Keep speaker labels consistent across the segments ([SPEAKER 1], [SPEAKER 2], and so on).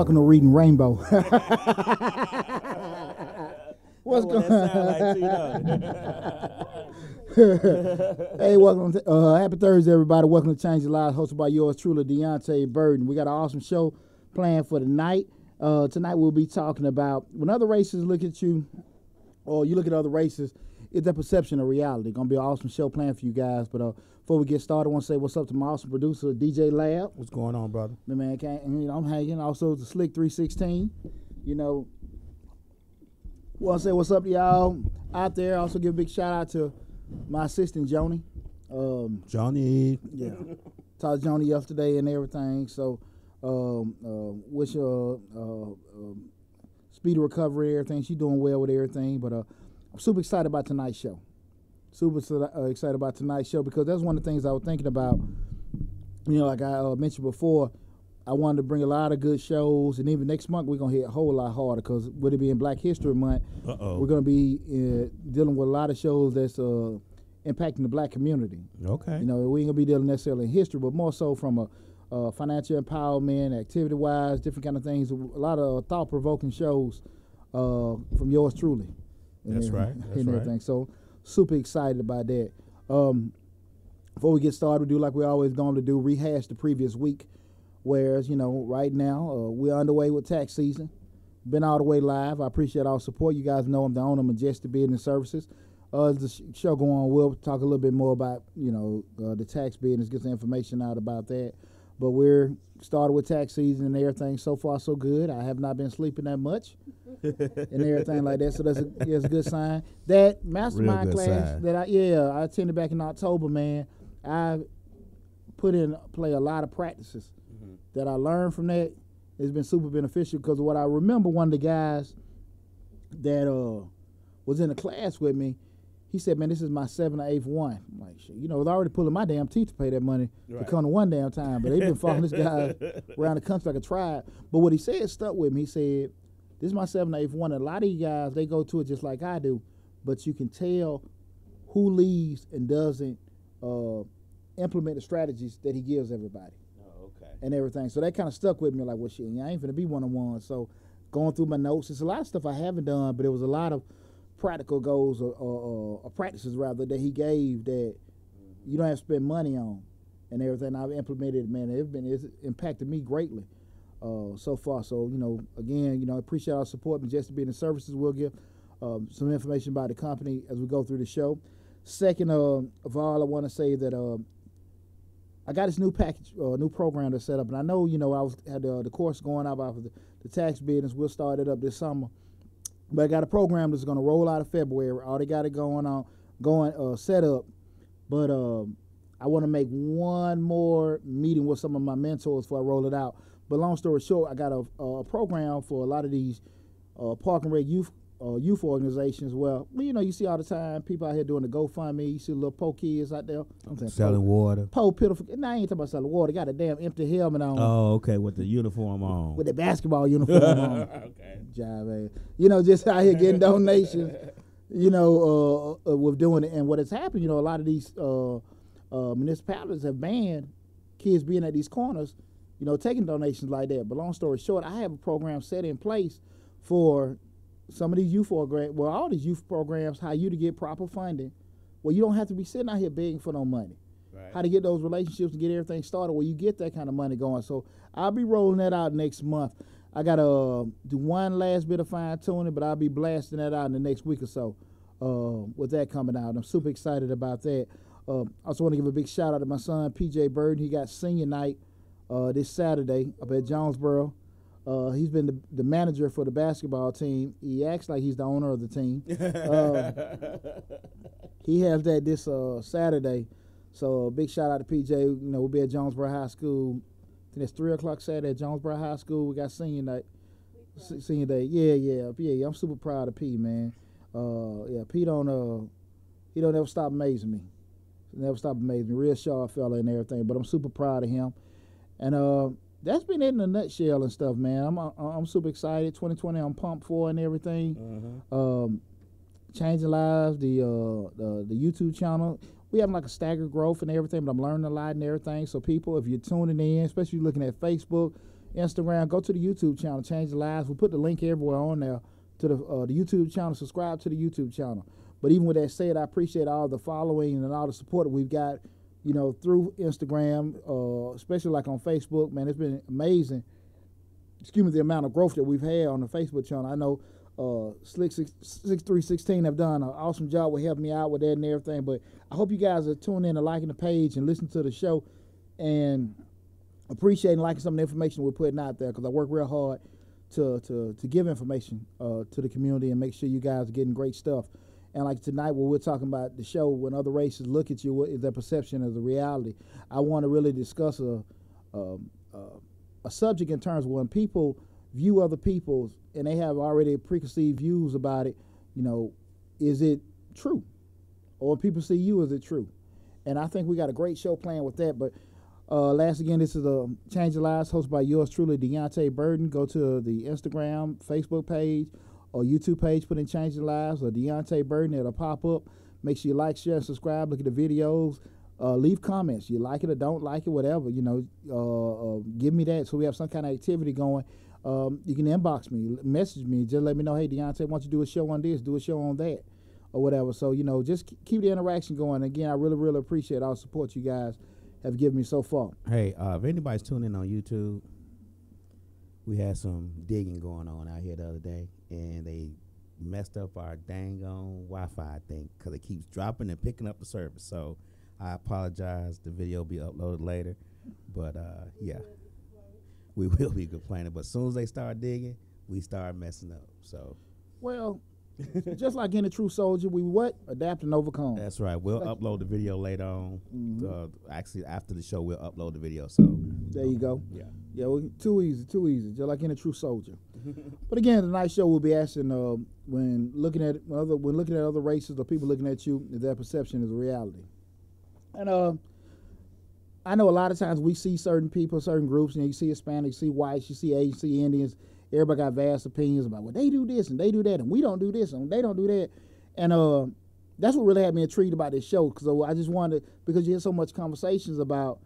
[SPEAKER 1] welcome to Reading Rainbow. What's going
[SPEAKER 2] on? like,
[SPEAKER 1] Hey, welcome. To, uh, happy Thursday, everybody. Welcome to Change Your Lives, hosted by yours truly, Deonte Burden. We got an awesome show planned for tonight. Uh, tonight we'll be talking about when other races look at you, or you look at other races, it's their perception of reality. Gonna be an awesome show planned for you guys. But uh, before we get started, I want to say what's up to my awesome producer, DJ Lab.
[SPEAKER 2] What's going on, brother?
[SPEAKER 1] My man, can't, you know, I'm hanging. Also, the Slick 316. You know, want to say what's up to y'all out there. Also, give a big shout out to my assistant, Joni. Um,
[SPEAKER 2] Johnny.
[SPEAKER 1] yeah, talked to Joni yesterday and everything. So, um, uh, wish her uh, speedy recovery, everything. She's doing well with everything. But uh, I'm super excited about tonight's show. Super uh, excited about tonight's show because that's one of the things I was thinking about. You know, like I uh, mentioned before, I wanted to bring a lot of good shows, and even next month we're gonna hit a whole lot harder because with it being Black History Month,
[SPEAKER 2] Uh oh.
[SPEAKER 1] we're gonna be uh, dealing with a lot of shows that's uh, impacting the Black community.
[SPEAKER 2] Okay.
[SPEAKER 1] You know, we ain't gonna be dealing necessarily in history, but more so from a uh, financial empowerment, activity wise, different kind of things. A lot of thought provoking shows uh, from yours truly. And
[SPEAKER 2] That's
[SPEAKER 1] everything-
[SPEAKER 2] right, that's
[SPEAKER 1] and
[SPEAKER 2] right.
[SPEAKER 1] everything. So super excited about that. Um, before we get started, we do like we always going to do rehash the previous week. Whereas you know, right now uh, we're underway with tax season. Been all the way live. I appreciate all support. You guys know I'm the owner of Majestic Business Services. Uh, as the show go on, we'll talk a little bit more about you know uh, the tax business, get some information out about that. But we're started with tax season and everything. So far, so good. I have not been sleeping that much and everything like that. So that's a, that's a good sign. That mastermind class
[SPEAKER 2] sign.
[SPEAKER 1] that I yeah I attended back in October, man. I put in play a lot of practices that I learned from that. It's been super beneficial because what I remember one of the guys that uh was in the class with me. He said, "Man, this is my seventh or eighth one." I'm like, shit, you know, I was already pulling my damn teeth to pay that money to come to one damn time. But they've been following this guy around the country like a tribe. But what he said stuck with me. He said, "This is my seventh or eighth one." And a lot of you guys, they go to it just like I do, but you can tell who leaves and doesn't uh, implement the strategies that he gives everybody
[SPEAKER 2] Oh, okay.
[SPEAKER 1] and everything. So that kind of stuck with me. Like, well, shit, I ain't gonna be one on one. So going through my notes, it's a lot of stuff I haven't done, but it was a lot of practical goals or, or, or practices rather that he gave that you don't have to spend money on and everything. I've implemented, man. It's been it's impacted me greatly uh, so far. So you know, again, you know, I appreciate our support. Majestic the Services we'll give um, some information about the company as we go through the show. Second uh, of all, I want to say that. um I got this new package, uh, new program to set up, and I know you know I was had the, the course going out of the, the tax business. We'll start it up this summer, but I got a program that's going to roll out in February. Already got it going on, going uh, set up, but um, I want to make one more meeting with some of my mentors before I roll it out. But long story short, I got a, a program for a lot of these uh, park and rec youth uh, youth organizations. Well, well, you know, you see all the time people out here doing the GoFundMe. You see little po kids out there. I'm saying po-
[SPEAKER 2] Selling water.
[SPEAKER 1] Po pitiful. Nah, I ain't talking about selling water. Got a damn empty helmet on
[SPEAKER 2] Oh, okay. With the uniform on.
[SPEAKER 1] with the basketball uniform on.
[SPEAKER 2] okay.
[SPEAKER 1] You know, just out here getting donations. You know, uh, uh, with doing it, and what has happened. You know, a lot of these uh, uh, municipalities have banned kids being at these corners. You know, taking donations like that. But long story short, I have a program set in place for some of these youth programs. Well, all these youth programs, how you to get proper funding. Well, you don't have to be sitting out here begging for no money
[SPEAKER 2] Right.
[SPEAKER 1] how to get those relationships and get everything started where you get that kind of money going. So I'll be rolling that out next month. I gotta uh, do one last bit of fine tuning, but I'll be blasting that out in the next week or so. Uh, with that coming out, I'm super excited about that. Uh, I also want to give a big shout out to my son PJ Bird. He got senior night uh, this Saturday up at Jonesboro. Uh, he's been the, the manager for the basketball team. He acts like he's the owner of the team. Uh, he has that this uh, Saturday. So big shout out to PJ. You know, we'll be at Jonesboro High School. I think it's three o'clock Saturday at Jonesboro High School. We got senior night, se- senior day. Yeah, yeah, yeah, yeah. I'm super proud of P, man. Uh, yeah, P don't uh, he don't ever stop amazing me. Never stop amazing me. Real sharp fella and everything. But I'm super proud of him. And uh, that's been it in a nutshell and stuff, man. I'm uh, I'm super excited. 2020, I'm pumped for and everything
[SPEAKER 2] Uh-huh.
[SPEAKER 1] um, changing lives, the uh, the the YouTube channel. We have like a staggered growth and everything, but I'm learning a lot and everything. So people, if you're tuning in, especially looking at Facebook, Instagram. Go to the YouTube channel, Change the Lives. We put the link everywhere on there to the uh, the YouTube channel. Subscribe to the YouTube channel. But even with that said, I appreciate all the following and all the support we've got, you know, through Instagram, uh, especially like on Facebook. Man, it's been amazing. Excuse me, the amount of growth that we've had on the Facebook channel. I know uh, Slick six six three sixteen have done an awesome job with helping me out with that and everything. But I hope you guys are tuning in and liking the page and listening to the show and appreciating liking some of the information we're putting out there because I work real hard to to to give information uh, to the community and make sure you guys are getting great stuff. And like tonight, when we're talking about the show, when other races look at you, what is their perception of the reality? I want to really discuss a, a, a a subject in terms of when people view other people and they have already preconceived views about it. You know, is it true? Or people see you, is it true? And I think we got a great show planned with that. But uh, last again, this is a Change the Lives hosted by yours truly, Deonte Burden. Go to the Instagram, Facebook page, or YouTube page, put in Change the Lives or Deonte Burden. It'll pop up. Make sure you like, share, and subscribe. Look at the videos. Uh, leave comments. You like it or don't like it, whatever. You know, uh, uh, give me that so we have some kind of activity going. Um, you can inbox me, message me, just let me know, hey, Deonte, why don't you do a show on this, do a show on that, or whatever. So, you know, just keep the interaction going. Again, I really, really appreciate all the support you guys have given me so far.
[SPEAKER 2] Hey, uh, if anybody's tuning in on YouTube, we had some digging going on out here the other day, and they messed up our dang on Wi-Fi thing because it keeps dropping and picking up the service. So I apologize. The video will be uploaded later, but uh, yeah, we will be complaining. But as soon as they start digging, we start messing up. So
[SPEAKER 1] Well, just like any true soldier, we what? Adapt and overcome.
[SPEAKER 2] that's right. We'll upload the video later on.
[SPEAKER 1] Mhm.
[SPEAKER 2] Uh, actually, after the show, we'll upload the video. So
[SPEAKER 1] There you go.
[SPEAKER 2] yeah.
[SPEAKER 1] Yeah, well, too easy, too easy, just like any true soldier. but again, tonight's show will be asking uh, when looking at other when looking at other races or people looking at you, is their perception is reality. And uh, I know a lot of times we see certain people, certain groups, you know, you see Hispanics, you see whites, you see Asians, you see Indians. Everybody got vast opinions about well, they do this and they do that, and we don't do this and they don't do that. And uh, that's what really had me intrigued about this show because I just wanted because you hear so much conversations about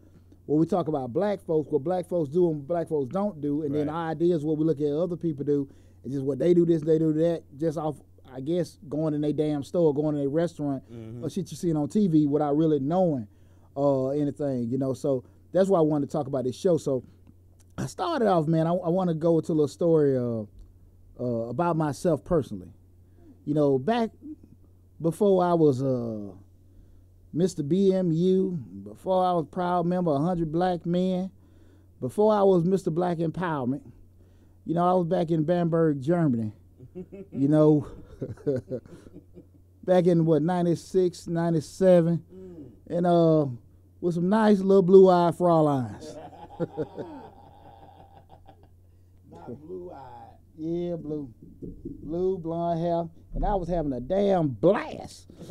[SPEAKER 1] well, we talk about black folks, what black folks do and what black folks don't do, and then
[SPEAKER 2] Right.
[SPEAKER 1] our ideas what we look at other people do, and just what they do this, they do that, just off, I guess, going in their damn store, going in a restaurant, or shit you seen on TV without really knowing uh, anything, you know. So that's why I wanted to talk about this show. So I started off, man. I, I want to go into a little story uh, uh, about myself personally. You know, back before I was uh, Mr. BMU, before I was proud member of 100 Black Men, before I was Mr. Black Empowerment, you know, I was back in Bamberg, Germany. you know, back in what, 96, 97, and uh, with some nice little blue eyed Fräuleins.
[SPEAKER 2] Not blue eyed.
[SPEAKER 1] Yeah, blue. Blue, blonde hair. And I was having a damn blast.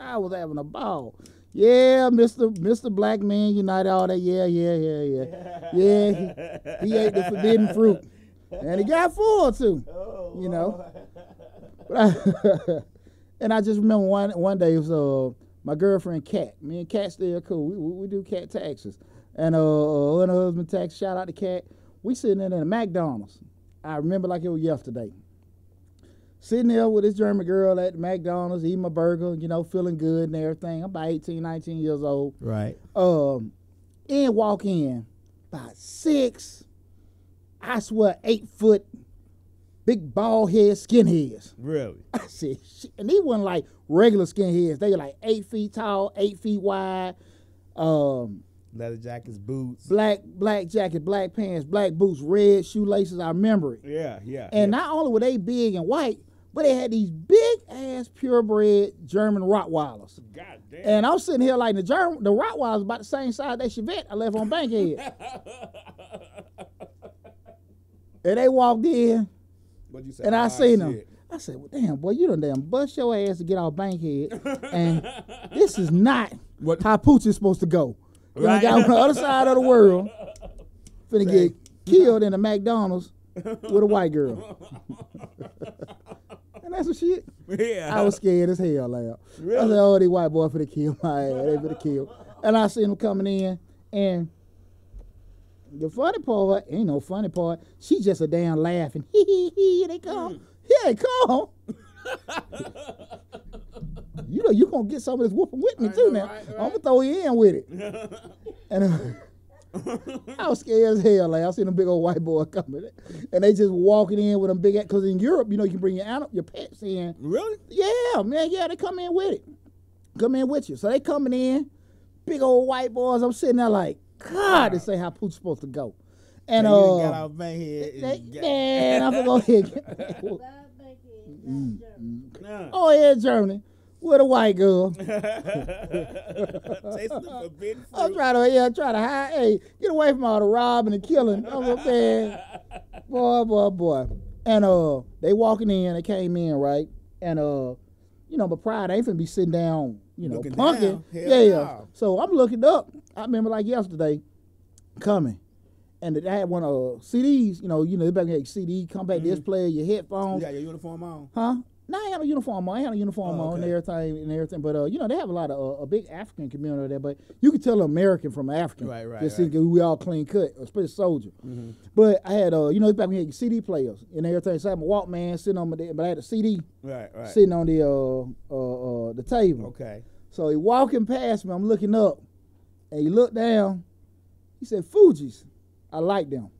[SPEAKER 1] I was having a ball. Yeah, Mr. Mr. Black Man United, all that. Yeah, yeah, yeah, yeah. Yeah, he, he ate the forbidden fruit. And he got full too. You know. I- and I just remember one one day it was uh my girlfriend Cat. Me and Cat still cool. We, we, we do Cat taxes. And uh, uh her husband tax, shout out to Cat. We sitting in a McDonald's. I remember like it was yesterday. Sitting there with this German girl at McDonald's, eating my burger, you know, feeling good and everything. I'm about 18, 19 years old.
[SPEAKER 2] Right.
[SPEAKER 1] Um, and walk in about six, I swear, eight foot, big bald head skinheads.
[SPEAKER 2] Really.
[SPEAKER 1] I said, shit. And they weren't like regular skinheads. They were like eight feet tall, eight feet wide, um,
[SPEAKER 2] Leather jackets, boots.
[SPEAKER 1] black black jacket, black pants, black boots, red shoelaces. I remember it.
[SPEAKER 2] Yeah, yeah.
[SPEAKER 1] And not only were they big and white, but they had these big ass purebred German Rottweilers.
[SPEAKER 2] God damn.
[SPEAKER 1] And I'm sitting here like the German, the Rottweilers about the same size that Chevette I left on Bankhead. and they walked in,
[SPEAKER 2] What you say?
[SPEAKER 1] and I
[SPEAKER 2] Ah,
[SPEAKER 1] seen them. I said, well, "Damn, boy, you done damn bust your ass to get off Bankhead, and this is not
[SPEAKER 2] What-
[SPEAKER 1] how Pooch is supposed to go. Done
[SPEAKER 2] Right.
[SPEAKER 1] got on the other side of the world, finna get killed in a McDonald's with a white girl." and that's what shit.
[SPEAKER 2] Yeah.
[SPEAKER 1] I was scared as hell, like. I
[SPEAKER 2] Really?
[SPEAKER 1] said, "Oh, these white boy finna kill my ass. They finna kill." And I seen them coming in, and The funny part ain't no funny part. She just a damn laughing. Hee hee hee. They come.
[SPEAKER 2] Mm.
[SPEAKER 1] Here they come. you know you're gonna get some of this whooping with me
[SPEAKER 2] I
[SPEAKER 1] too
[SPEAKER 2] know,
[SPEAKER 1] now.
[SPEAKER 2] right,
[SPEAKER 1] I'm gonna throw you in with it. and uh, I was scared as hell. Like I seen a big old white boy coming, and they just walking in with them big. Because in Europe, you know, you can bring your animal, your pets in.
[SPEAKER 2] really?
[SPEAKER 1] Yeah, man. Yeah, they come in with it. Come in with you. So they coming in, big old white boys. I'm sitting there like, God, this ain't how Pooch's supposed to go. And
[SPEAKER 2] So you
[SPEAKER 1] uh,
[SPEAKER 2] got out back here. and
[SPEAKER 1] they,
[SPEAKER 2] got-
[SPEAKER 1] man, I'm gonna go ahead.
[SPEAKER 3] Love Becky,
[SPEAKER 1] Mm.
[SPEAKER 2] Nah.
[SPEAKER 1] oh yeah, Germany with a white girl.
[SPEAKER 2] Taste the forbidden
[SPEAKER 1] I'm trying to, yeah, try to hide. Hey, get away from all the robbing and killing. I'm a man. Boy, boy, boy. And uh, they walking in. They came in right, and uh, you know, but pride ain't finna be sitting down, you know,
[SPEAKER 2] Looking
[SPEAKER 1] punking. Yeah,
[SPEAKER 2] no.
[SPEAKER 1] So I'm looking up. I remember like yesterday, coming, and they had one of uh, CDs. You know, you know, they back here CD, compact disc player, your
[SPEAKER 2] You
[SPEAKER 1] headphones,
[SPEAKER 2] got your uniform on?
[SPEAKER 1] huh? No, I had a uniform on. I had a uniform
[SPEAKER 2] Oh,
[SPEAKER 1] on and
[SPEAKER 2] okay.
[SPEAKER 1] everything and everything. But uh, you know, they have a lot of uh, a big African community there. But you can tell American from African.
[SPEAKER 2] Right, right,
[SPEAKER 1] Just
[SPEAKER 2] right.
[SPEAKER 1] we all clean cut, especially soldier.
[SPEAKER 2] Mm-hmm.
[SPEAKER 1] But I had uh, you know, back when you had CD players and everything. So I had my Walkman sitting on my, but I had a CD
[SPEAKER 2] Right, right.
[SPEAKER 1] sitting on the uh, uh, uh, the table.
[SPEAKER 2] Okay.
[SPEAKER 1] So he walking past me. I'm looking up, and he looked down. He said, "Fugees, I like them."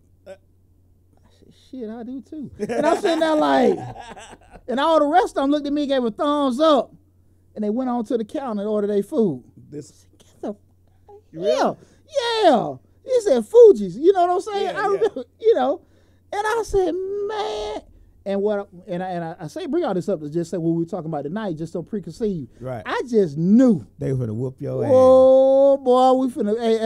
[SPEAKER 1] "Shit, I do too." And I'm sitting there like, and all the rest of them looked at me, gave a thumbs up, and they went on to the counter and ordered their food.
[SPEAKER 2] This.
[SPEAKER 1] Get the,
[SPEAKER 2] Really?
[SPEAKER 1] yeah, yeah. He said Fugees. You know what I'm saying?
[SPEAKER 2] Yeah,
[SPEAKER 1] I
[SPEAKER 2] yeah.
[SPEAKER 1] you know, and I said, man. And what and I, and I, I say bring all this up to just say what we were talking about tonight, just don't preconceive.
[SPEAKER 2] Right.
[SPEAKER 1] I just knew
[SPEAKER 2] They were gonna whoop your
[SPEAKER 1] oh, ass. Oh boy, we finna hey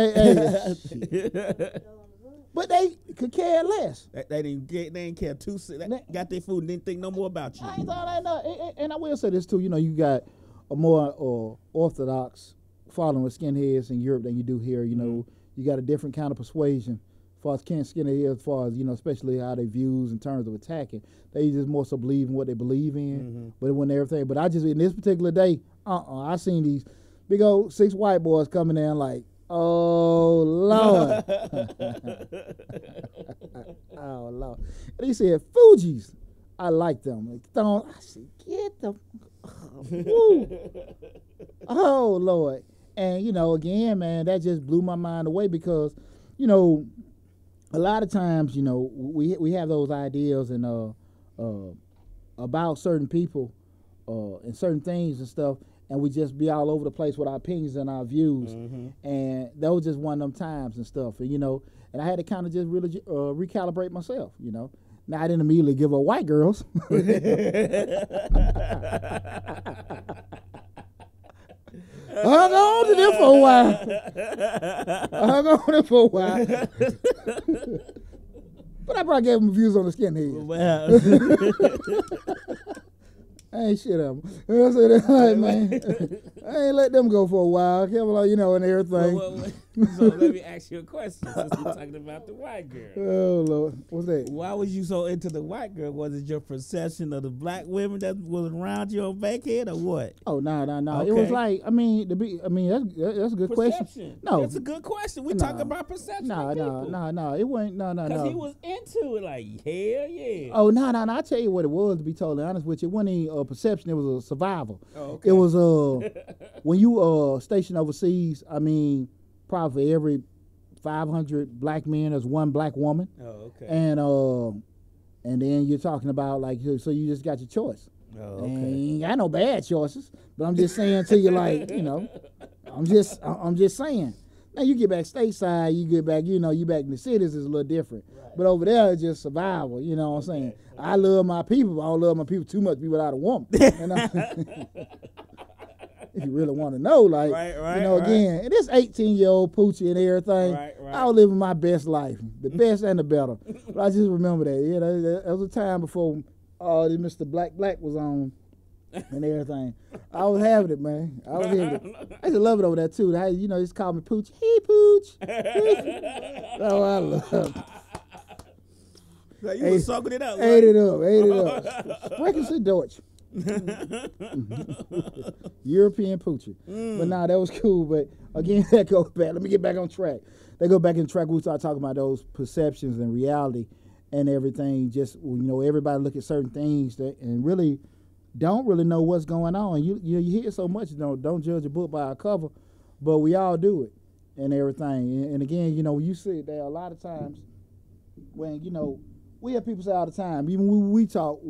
[SPEAKER 1] hey hey. but they could care less.
[SPEAKER 2] they, they didn't get. They didn't care two. se- They got their food and didn't think no more about you.
[SPEAKER 1] I ain't thought I know. And, I will say this too. You know, you got a more uh, orthodox following of skinheads in Europe than you do here. You know, you got a different kind of persuasion. As far as can skinheads, as far as you know, especially how they views in terms of attacking, they just more so believe in what they believe in. But when everything, but I just in this particular day, uh, uh I seen these big old six white boys coming in like, oh lord. oh Lord. And he said, Fugees. I like them. Like, don't I said, get them. Oh Lord. And you know, again, man, that just blew my mind away because, you know, a lot of times, you know, we we have those ideas and uh uh about certain people uh and certain things and stuff and we just be all over the place with our opinions and our views and that was just one of them times and stuff and you know and i had to kind of just really uh, recalibrate myself you know now i didn't immediately give up white girls I hung on to them for a while. I hung on to them for a while. but I probably gave them views on the skinheads.
[SPEAKER 2] Well,
[SPEAKER 1] I ain't shit of them. You know what I said, all right, man. I ain't let them go for a while. Kept like, you know, and everything.
[SPEAKER 2] well, well, so let me ask you a question since we're talking about the white girl.
[SPEAKER 1] Oh Lord, what's that?
[SPEAKER 2] Why was you so into the white girl? Was it your perception of the black women that was around you on Bankhead or what?
[SPEAKER 1] Oh no, no, no. It was like, I mean, to be, I mean, that's that's a good question.
[SPEAKER 2] Perception.
[SPEAKER 1] No.
[SPEAKER 2] That's a good question. We talking about perception.
[SPEAKER 1] No, no, no, no. It wasn't. No, no, no.
[SPEAKER 2] Because he was into it, like, hell yeah.
[SPEAKER 1] Oh no, no, no! I tell you what it was. To be totally honest with you, it wasn't even uh, perception. It was a survival.
[SPEAKER 2] Oh, okay.
[SPEAKER 1] It was uh when you uh stationed overseas. I mean, probably for every five hundred black men, there's one black woman,
[SPEAKER 2] Oh, okay.
[SPEAKER 1] and uh, and then you're talking about like so- you just got your choice.
[SPEAKER 2] oh,
[SPEAKER 1] And
[SPEAKER 2] okay.
[SPEAKER 1] you ain't got no bad choices, but I'm just saying to you, like you know, I'm just I'm just saying. Now you get back stateside, you get back, you know, you back in the cities is a little different. Right. But over there, it's just survival. You know what I'm saying? I love my people, but I don't love my people too much. to Be without a woman. You know? if you really want to know, like
[SPEAKER 2] Right, right,
[SPEAKER 1] you know,
[SPEAKER 2] right.
[SPEAKER 1] again, and this 18 year old poochie and everything,
[SPEAKER 2] Right, right.
[SPEAKER 1] I was living my best life, the best and the better. But I just remember that. You know, that that was a time before all this Mr. Black Black was on and everything. I was having it, man. I was having it. I used to love it over there too. How, you know, just call me Pooch. Hey, Pooch. oh, I love it.
[SPEAKER 2] So you
[SPEAKER 1] Hey,
[SPEAKER 2] was soaking it up.
[SPEAKER 1] Ate
[SPEAKER 2] right?
[SPEAKER 1] it up, ate it up. Sprechen Sie Deutsch. European poocher.
[SPEAKER 2] Mm.
[SPEAKER 1] But nah, that was cool. But again, that goes back. Let me get back on track. They go back in track. We start talking about those perceptions and reality and everything. Just you know, everybody look at certain things that and really don't really know what's going on. You you, you hear so much. You know, don't judge a book by a cover, but we all do it and everything. And, and again, you know, you see there a lot of times when you know we have people say all the time. Even when we talk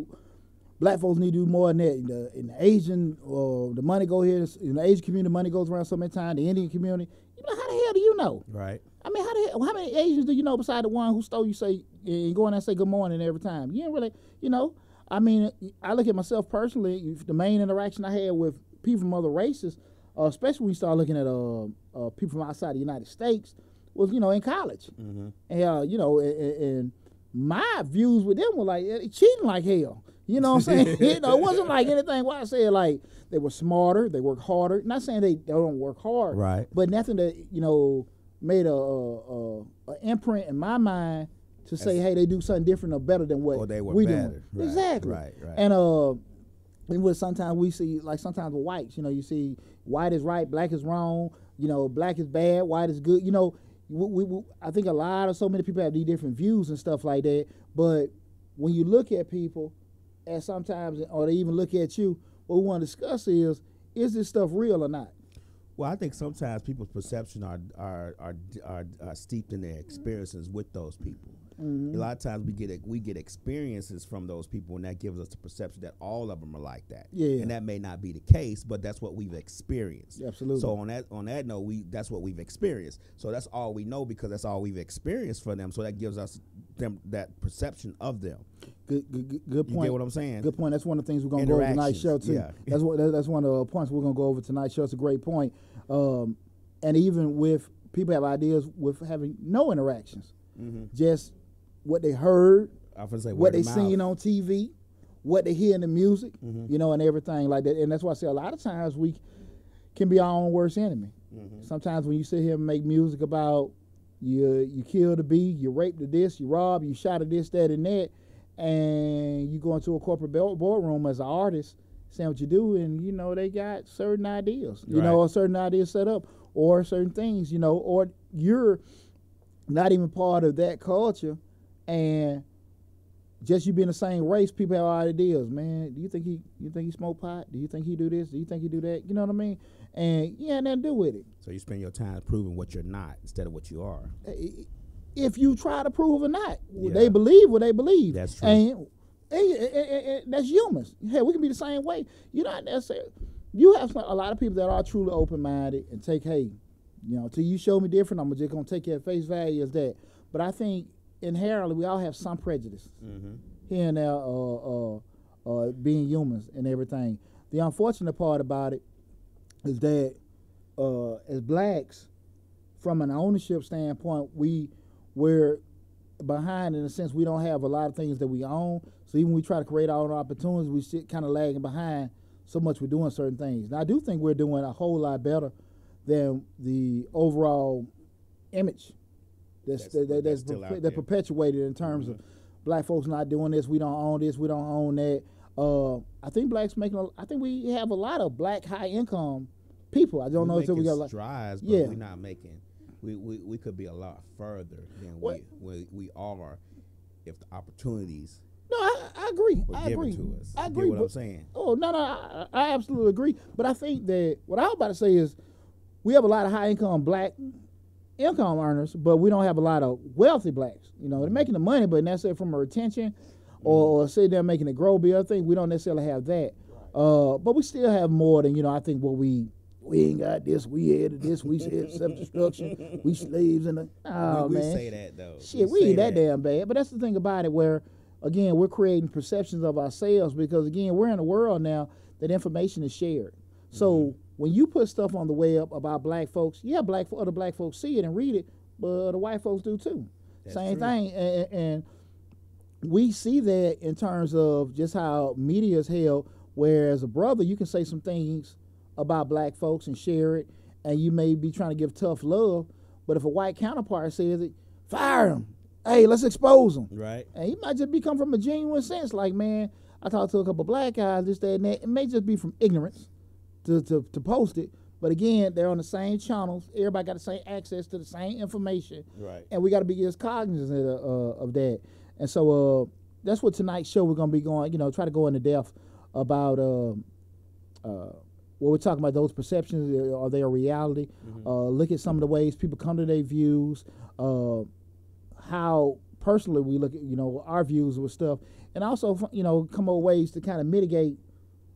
[SPEAKER 1] black folks need to do more than that. In the, in the Asian or the money go here in the Asian community, money goes around so many times. The Indian community, you know, how the hell do you know?
[SPEAKER 2] Right.
[SPEAKER 1] I mean, how the hell, how many Asians do you know beside the one who stole you say and go in there and say good morning every time? You ain't really, you know. I mean, I look at myself personally. The main interaction I had with people from other races, uh, especially when you start looking at uh, uh, people from outside the United States, was you know in college,
[SPEAKER 2] Mm-hmm.
[SPEAKER 1] and uh, you know, and, and my views with them were like eh, cheating like hell. You know what I'm saying? you know, it wasn't like anything what I said. Like they were smarter, they work harder. Not saying they don't work hard,
[SPEAKER 2] Right.
[SPEAKER 1] but nothing that you know made a, a, a, a imprint in my mind to say, hey, they do something different or better than what
[SPEAKER 2] Or they were
[SPEAKER 1] we doing.
[SPEAKER 2] Right,
[SPEAKER 1] Exactly.
[SPEAKER 2] right, right.
[SPEAKER 1] And uh, and what sometimes we see, like sometimes with whites, you know, you see white is right, black is wrong. You know, black is bad, white is good. You know, we, we, I think a lot of so many people have these different views and stuff like that. But when you look at people, and sometimes, or they even look at you, what we want to discuss is, is this stuff real or not?
[SPEAKER 2] Well, I think sometimes people's perception are are are, are, are steeped in their experiences with those people.
[SPEAKER 1] Mm-hmm.
[SPEAKER 2] A lot of times we get we get experiences from those people, and that gives us the perception that all of them are like that.
[SPEAKER 1] Yeah.
[SPEAKER 2] and that may not be the case, but that's what we've experienced.
[SPEAKER 1] Absolutely.
[SPEAKER 2] So on that on that note, we that's what we've experienced. So that's all we know because that's all we've experienced for them. So that gives us them that perception of them.
[SPEAKER 1] Good, good, good, good
[SPEAKER 2] You
[SPEAKER 1] point.
[SPEAKER 2] get what I'm saying?
[SPEAKER 1] Good point. That's one of the things we're gonna go over tonight's show too.
[SPEAKER 2] Yeah.
[SPEAKER 1] That's what that's one of the points we're gonna go over tonight's show. It's a great point. Um, and even with people have ideas with having no interactions,
[SPEAKER 2] Mm-hmm.
[SPEAKER 1] just what they heard,
[SPEAKER 2] I was say
[SPEAKER 1] what they seen on TV, what they hear in the music,
[SPEAKER 2] Mm-hmm.
[SPEAKER 1] you know, and everything like that. And that's why I say a lot of times we can be our own worst enemy.
[SPEAKER 2] Mm-hmm.
[SPEAKER 1] Sometimes when you sit here and make music about you you killed a bee, you raped a this, you robbed, you shot a this, that, and that, and you go into a corporate board- boardroom as an artist, saying what you do, and you know they got certain ideas, you know,
[SPEAKER 2] Right.
[SPEAKER 1] or certain ideas set up, or certain things, you know, or you're not even part of that culture, and just you being the same race, people have ideas. Man, do you think he? You think he smoke pot? Do you think he do this? Do you think he do that? You know what I mean? And yeah, nothing to do with it.
[SPEAKER 2] So you spend your time proving what you're not instead of what you are.
[SPEAKER 1] Eh, eh, eh, if you try to prove or not,
[SPEAKER 2] Yeah.
[SPEAKER 1] they believe what they believe.
[SPEAKER 2] That's true.
[SPEAKER 1] And, and- and- and- that's humans. Hey, we can be the same way. You're not necessarily. You have some, a lot of people that are truly open minded and take, hey, you know, till you show me different, I'm just gonna take at face value as that. But I think inherently we all have some prejudice
[SPEAKER 2] Mm-hmm.
[SPEAKER 1] here and there, uh, uh, uh, being humans and everything. The unfortunate part about it is that uh, as blacks, from an ownership standpoint, we we're behind in a sense. We don't have a lot of things that we own. So even when we try to create our own opportunities, we sit kind of lagging behind. So much we're doing certain things. Now I do think we're doing a whole lot better than the overall image that's
[SPEAKER 2] That's-
[SPEAKER 1] that, that,
[SPEAKER 2] that's
[SPEAKER 1] that's perpe- that perpetuated in terms of black folks not doing this. We don't own this. We don't own that. Uh, I think blacks making. A, I think we have a lot of black high income people. I don't know if we got like
[SPEAKER 2] strides, but
[SPEAKER 1] Yeah.
[SPEAKER 2] we're not making. We, we, we could be a lot further than
[SPEAKER 1] What?
[SPEAKER 2] we, we we are if the opportunities
[SPEAKER 1] no. I, I agree.
[SPEAKER 2] were
[SPEAKER 1] I agree.
[SPEAKER 2] to us.
[SPEAKER 1] I agree.
[SPEAKER 2] What I'm saying?
[SPEAKER 1] Oh no, no, I, I absolutely agree. But I think that what I was about to say is we have a lot of high income black income earners, but we don't have a lot of wealthy blacks. You know, they're making the money, but necessarily from a retention or, or say they're making it grow big. I think we don't necessarily have that. Uh, but we still have more than you know. I think what we we ain't got this. We added this. We said self destruction. We slaves and the oh
[SPEAKER 2] we, we
[SPEAKER 1] man.
[SPEAKER 2] say that though.
[SPEAKER 1] Shit, we
[SPEAKER 2] say
[SPEAKER 1] ain't that damn bad. But that's the thing about it, where again we're creating perceptions of ourselves because again we're in a world now that information is shared. So
[SPEAKER 2] Mm-hmm.
[SPEAKER 1] When you put stuff on the web about black folks, yeah, black other black folks see it and read it, but the white folks do too.
[SPEAKER 2] That's
[SPEAKER 1] Same
[SPEAKER 2] true.
[SPEAKER 1] thing, and, and we see that in terms of just how media is held. Whereas a brother, you can say some things about black folks and share it, and you may be trying to give tough love, but if a white counterpart says it, fire him. Hey, let's expose him.
[SPEAKER 2] Right.
[SPEAKER 1] And he might just be come from a genuine sense, like, man, I talked to a couple black guys, this, that, and that. It may just be from ignorance to, to, to post it. But again, they're on the same channels. Everybody got the same access to the same information.
[SPEAKER 2] Right.
[SPEAKER 1] And we got to be as cognizant of, uh, of that. And so uh, that's what tonight's show we're going to be going, you know, try to go into depth about uh, uh, what we're talking about, those perceptions, uh, are they a reality? Uh, look at some of the ways people come to their views, uh, how personally we look at, you know, our views with stuff. And also, you know, come up with ways to kind of mitigate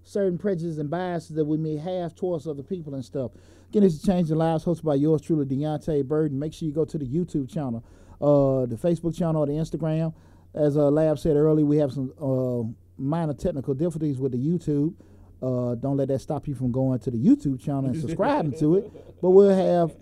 [SPEAKER 1] certain prejudices and biases that we may have towards other people and stuff. Again, this is Changing Lives, hosted by yours truly, Deonte Burden. Make sure you go to the YouTube channel, uh, the Facebook channel, or the Instagram. As uh, Lab said earlier, we have some uh, minor technical difficulties with the YouTube. Uh, don't let that stop you from going to the YouTube channel and subscribing to it. But we'll have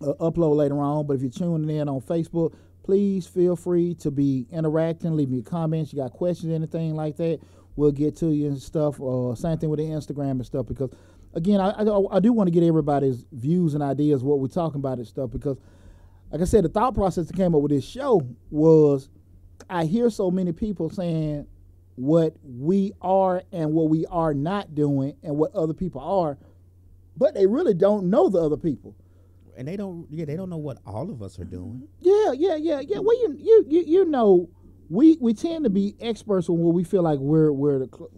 [SPEAKER 1] uh, upload later on. But if you're tuning in on Facebook, please feel free to be interacting, leave me your comments. You got questions, anything like that, we'll get to you and stuff. Uh, same thing with the Instagram and stuff because, again, I, I, I do want to get everybody's views and ideas what we're talking about and stuff because, like I said, the thought process that came up with this show was I hear so many people saying what we are and what we are not doing and what other people are, but they really don't know the other people.
[SPEAKER 2] And they don't. Yeah, they don't know what all of us are doing.
[SPEAKER 1] Yeah, yeah, yeah, yeah. Well, you you you, you know, we we tend to be experts on what we feel like we're we're the cl-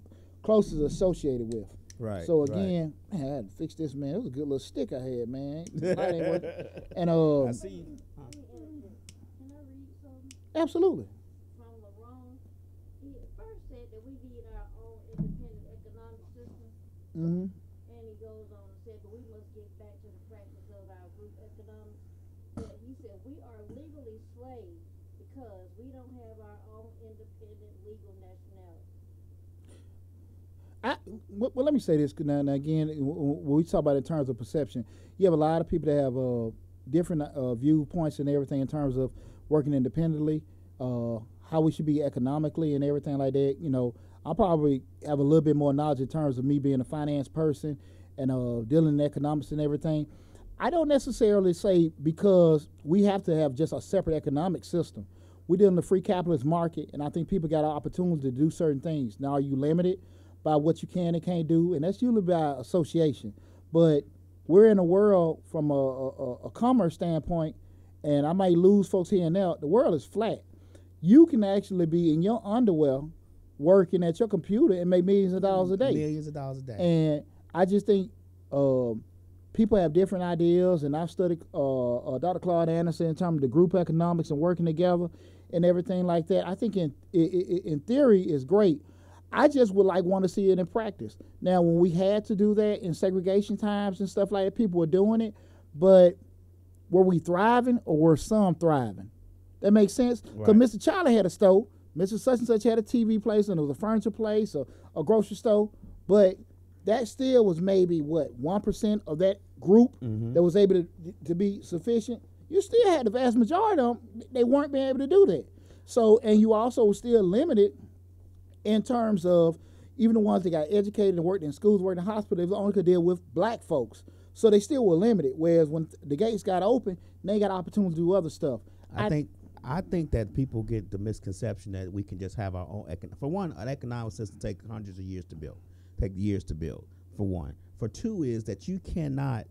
[SPEAKER 1] closest associated with.
[SPEAKER 2] Right.
[SPEAKER 1] So
[SPEAKER 2] right.
[SPEAKER 1] again, man, I had to fix this, man. It was a good little stick I had, man. Light ain't working. and uh,
[SPEAKER 2] I see.
[SPEAKER 3] Can I read something
[SPEAKER 1] absolutely.
[SPEAKER 3] from LaRon? He at first said that we need our own independent economic system,
[SPEAKER 1] hmm
[SPEAKER 3] and he goes on and said, but we must get back to the practice of our group economics. But he said, we are legally slaves because we don't have our own independent legal nationality.
[SPEAKER 1] I, well, let me say this now, now again, when we talk about in terms of perception, you have a lot of people that have uh, different uh, viewpoints and everything in terms of working independently, uh, how we should be economically and everything like that. You know, I probably have a little bit more knowledge in terms of me being a finance person and uh, dealing in economics and everything. I don't necessarily say because we have to have just a separate economic system. We deal in the free capitalist market, and I think people got an opportunity to do certain things. Now, are you limited by what you can and can't do? And that's usually by association. But we're in a world from a, a, a commerce standpoint, and I might lose folks here and there. The world is flat. You can actually be in your underwear working at your computer and make millions of dollars a day.
[SPEAKER 2] Millions of dollars a day.
[SPEAKER 1] And I just think um, people have different ideas, and I've studied uh, uh, Dr. Claude Anderson in terms of the group economics and working together and everything like that. I think in i- i- in theory is great. I just would like want to see it in practice. Now, when we had to do that in segregation times and stuff like that, people were doing it, but were we thriving or were some thriving? That makes sense. Because
[SPEAKER 2] Right.
[SPEAKER 1] Mr. Charlie had a store, Mr. Such and Such had a TV place, and it was a furniture place or a grocery store, but that still was maybe what one percent of that group
[SPEAKER 2] Mhm.
[SPEAKER 1] that was able to to be sufficient. You still had the vast majority of them; they weren't being able to do that. So, and you also were still limited in terms of even the ones that got educated and worked in schools, worked in hospitals, they only could deal with black folks. So they still were limited. Whereas when the gates got open, they got opportunity to do other stuff.
[SPEAKER 2] I, think I think that people get the misconception that we can just have our own econ- for one, an economic system take hundreds of years to build, take years to build. For one, for two is that you cannot.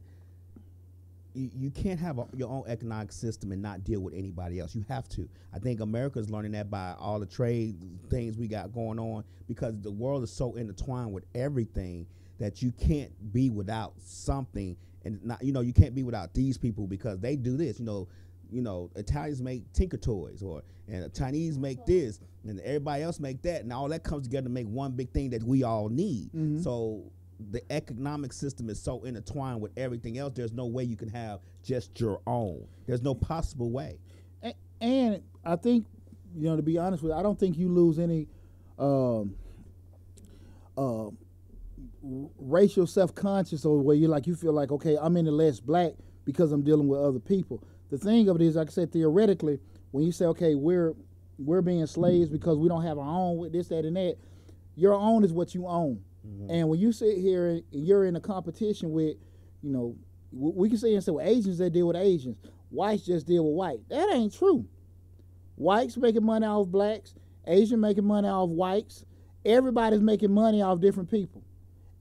[SPEAKER 2] You, you can't have a, your own economic system and not deal with anybody else. You have to. I think America's learning that by all the trade things we got going on because the world is so intertwined with everything that you can't be without something and not you know you can't be without these people because they do this you know you know italians make tinker toys or and the chinese make this and everybody else make that and all that comes together to make one big thing that we all need
[SPEAKER 1] Mhm.
[SPEAKER 2] so the economic system is so intertwined with everything else there's no way you can have just your own there's no possible way
[SPEAKER 1] and I think, you know, to be honest with you, I don't think you lose any um, uh, racial self conscious or where you like you feel like okay, I'm in the less black because I'm dealing with other people. The thing of it is, like I said, theoretically, when you say okay, we're we're being slaves because we don't have our own with this, that, and that, your own is what you own. Mm-hmm. And when you sit here and you're in a competition with, you know, we can say and say, well, Asians they deal with Asians, whites just deal with white. That ain't true. Whites making money off blacks, Asian making money off whites, everybody's making money off different people.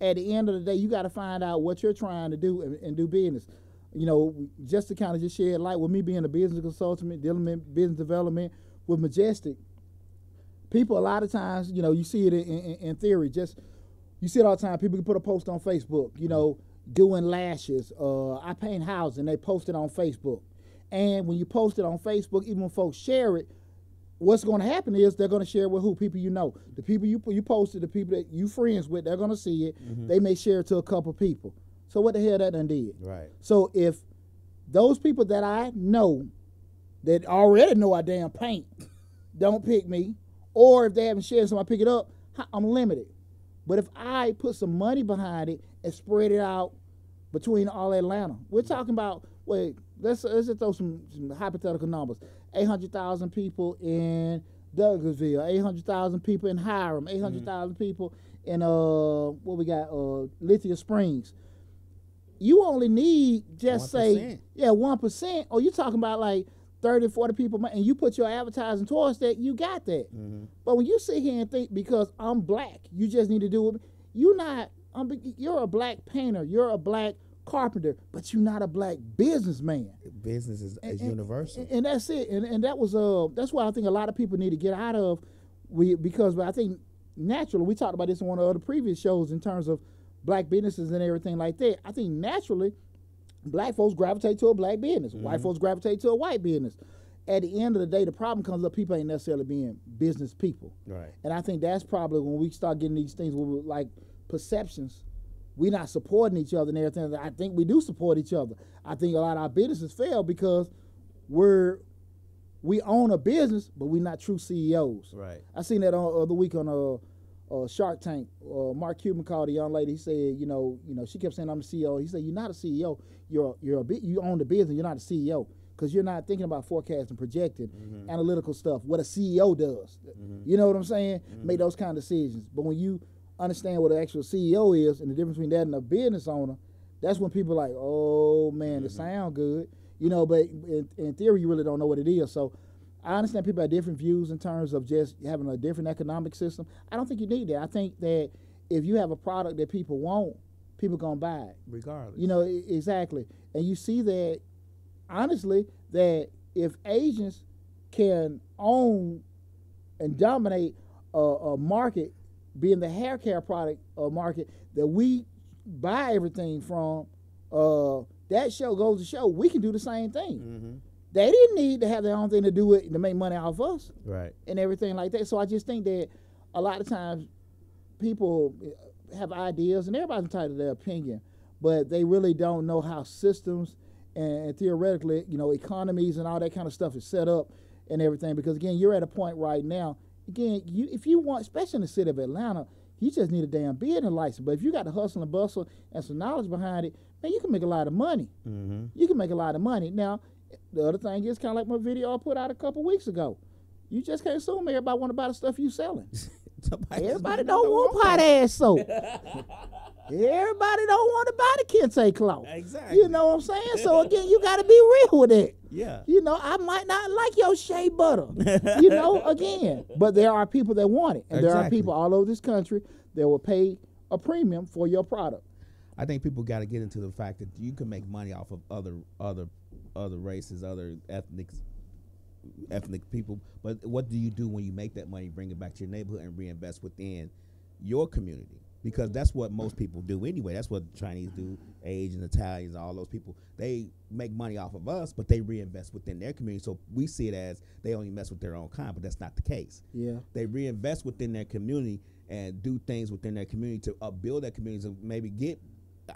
[SPEAKER 1] At the end of the day, you got to find out what you're trying to do and, and do business. You know, just to kind of just shed light with me being a business consultant, dealing with business development with Majestic. People a lot of times, you know, you see it in, in, in theory. Just you see it all the time. People can put a post on Facebook. You know, doing lashes. Uh, I paint houses, and they post it on Facebook. And when you post it on Facebook, even when folks share it, what's going to happen is they're going to share with who people you know the people you you posted the people that you friends with they're going to see it
[SPEAKER 2] Mm-hmm.
[SPEAKER 1] they may share it to a couple people so what the hell that done did
[SPEAKER 2] Right.
[SPEAKER 1] so if those people that i know that already know i damn paint don't pick me or if they haven't shared so I pick it up I'm limited but if i put some money behind it and spread it out between all Atlanta. We're talking about wait, let's let's just throw some, some hypothetical numbers. Eight hundred thousand people in Douglasville, eight hundred thousand people in Hiram, eight hundred thousand people in uh what we got, uh Lithia Springs. You only need just say yeah, one percent, or you're talking about like 30, 40 people, and you put your advertising towards that, you got that.
[SPEAKER 2] Mm-hmm.
[SPEAKER 1] But when you sit here and think because I'm black, you just need to do it. You're not. Um, you're a black painter. You're a black carpenter, but you're not a black businessman.
[SPEAKER 2] Business is, is
[SPEAKER 1] And-
[SPEAKER 2] universal.
[SPEAKER 1] And, and that's it. And, and that was uh that's why I think a lot of people need to get out of we because I think naturally we talked about this in one of the other previous shows in terms of black businesses and everything like that. I think naturally black folks gravitate to a black business. White mm-hmm. folks gravitate to a white business. At the end of the day, the problem comes up people ain't necessarily being business people.
[SPEAKER 2] right.
[SPEAKER 1] And I think that's probably when we start getting these things where like perceptions. We're not supporting each other and everything. I think we do support each other. I think a lot of our businesses fail because we're we own a business, but we're not true CEOs.
[SPEAKER 2] Right.
[SPEAKER 1] I seen that on other week on a, uh Shark Tank. Uh, Mark Cuban called a young lady. He said, you know, you know, she kept saying I'm the CEO. He said, you're not a CEO. You're you're a bit. You own the business. You're not a CEO because you're not thinking about forecasting, projecting, analytical stuff. What a CEO does. You know what I'm saying? Make those kind of decisions. But when you understand what an actual CEO is and the difference between that and a business owner, that's when people are like, oh man, it sound good. You know, but in, in theory, you really don't know what it is. So I understand people have different views in terms of just having a different economic system. I don't think you need that. I think that if you have a product that people want, people gonna buy it.
[SPEAKER 2] Regardless.
[SPEAKER 1] You know e- exactly, and you see that honestly that if Asians can own and dominate a, a market, being the hair care product uh, market that we buy everything from, uh, that show goes to show we can do the same thing.
[SPEAKER 2] Mm-hmm.
[SPEAKER 1] They didn't need to have their own thing to do it to make money off us
[SPEAKER 2] Right.
[SPEAKER 1] and everything like that. So I just think that a lot of times people have ideas and everybody's entitled to their opinion, but they really don't know how systems and theoretically, you know, economies and all that kind of stuff is set up and everything. Because again, you're at a point right now. Again, you if you want, especially in the city of Atlanta, you just need a damn business license. But if you got the hustle and bustle and some knowledge behind it, man, you can make a lot of money
[SPEAKER 2] Mm-hmm.
[SPEAKER 1] you can make a lot of money. Now, the other thing is kind of like my video I put out a couple weeks ago. You just can't assume everybody want to buy the stuff you selling. Everybody don't want pot ass soap. Everybody don't want to buy the kente cloth.
[SPEAKER 2] Exactly.
[SPEAKER 1] You know what I'm saying? So again, you got to be real with it.
[SPEAKER 2] Yeah.
[SPEAKER 1] You know, I might not like your shea butter. you know, again, but there are people that want it, and there are people all over this country that will pay a premium for your product.
[SPEAKER 2] I think people got to get into the fact that you can make money off of other other other races, other ethnics, ethnic people. But what do you do when you make that money? Bring it back to your neighborhood and reinvest within your community because that's what most people do anyway. That's what Chinese do, Asians, Italians, all those people. They make money off of us, but they reinvest within their community. So we see it as they only mess with their own kind, but that's not the case
[SPEAKER 1] Yeah.
[SPEAKER 2] they reinvest within their community and do things within their community to upbuild their communities and maybe get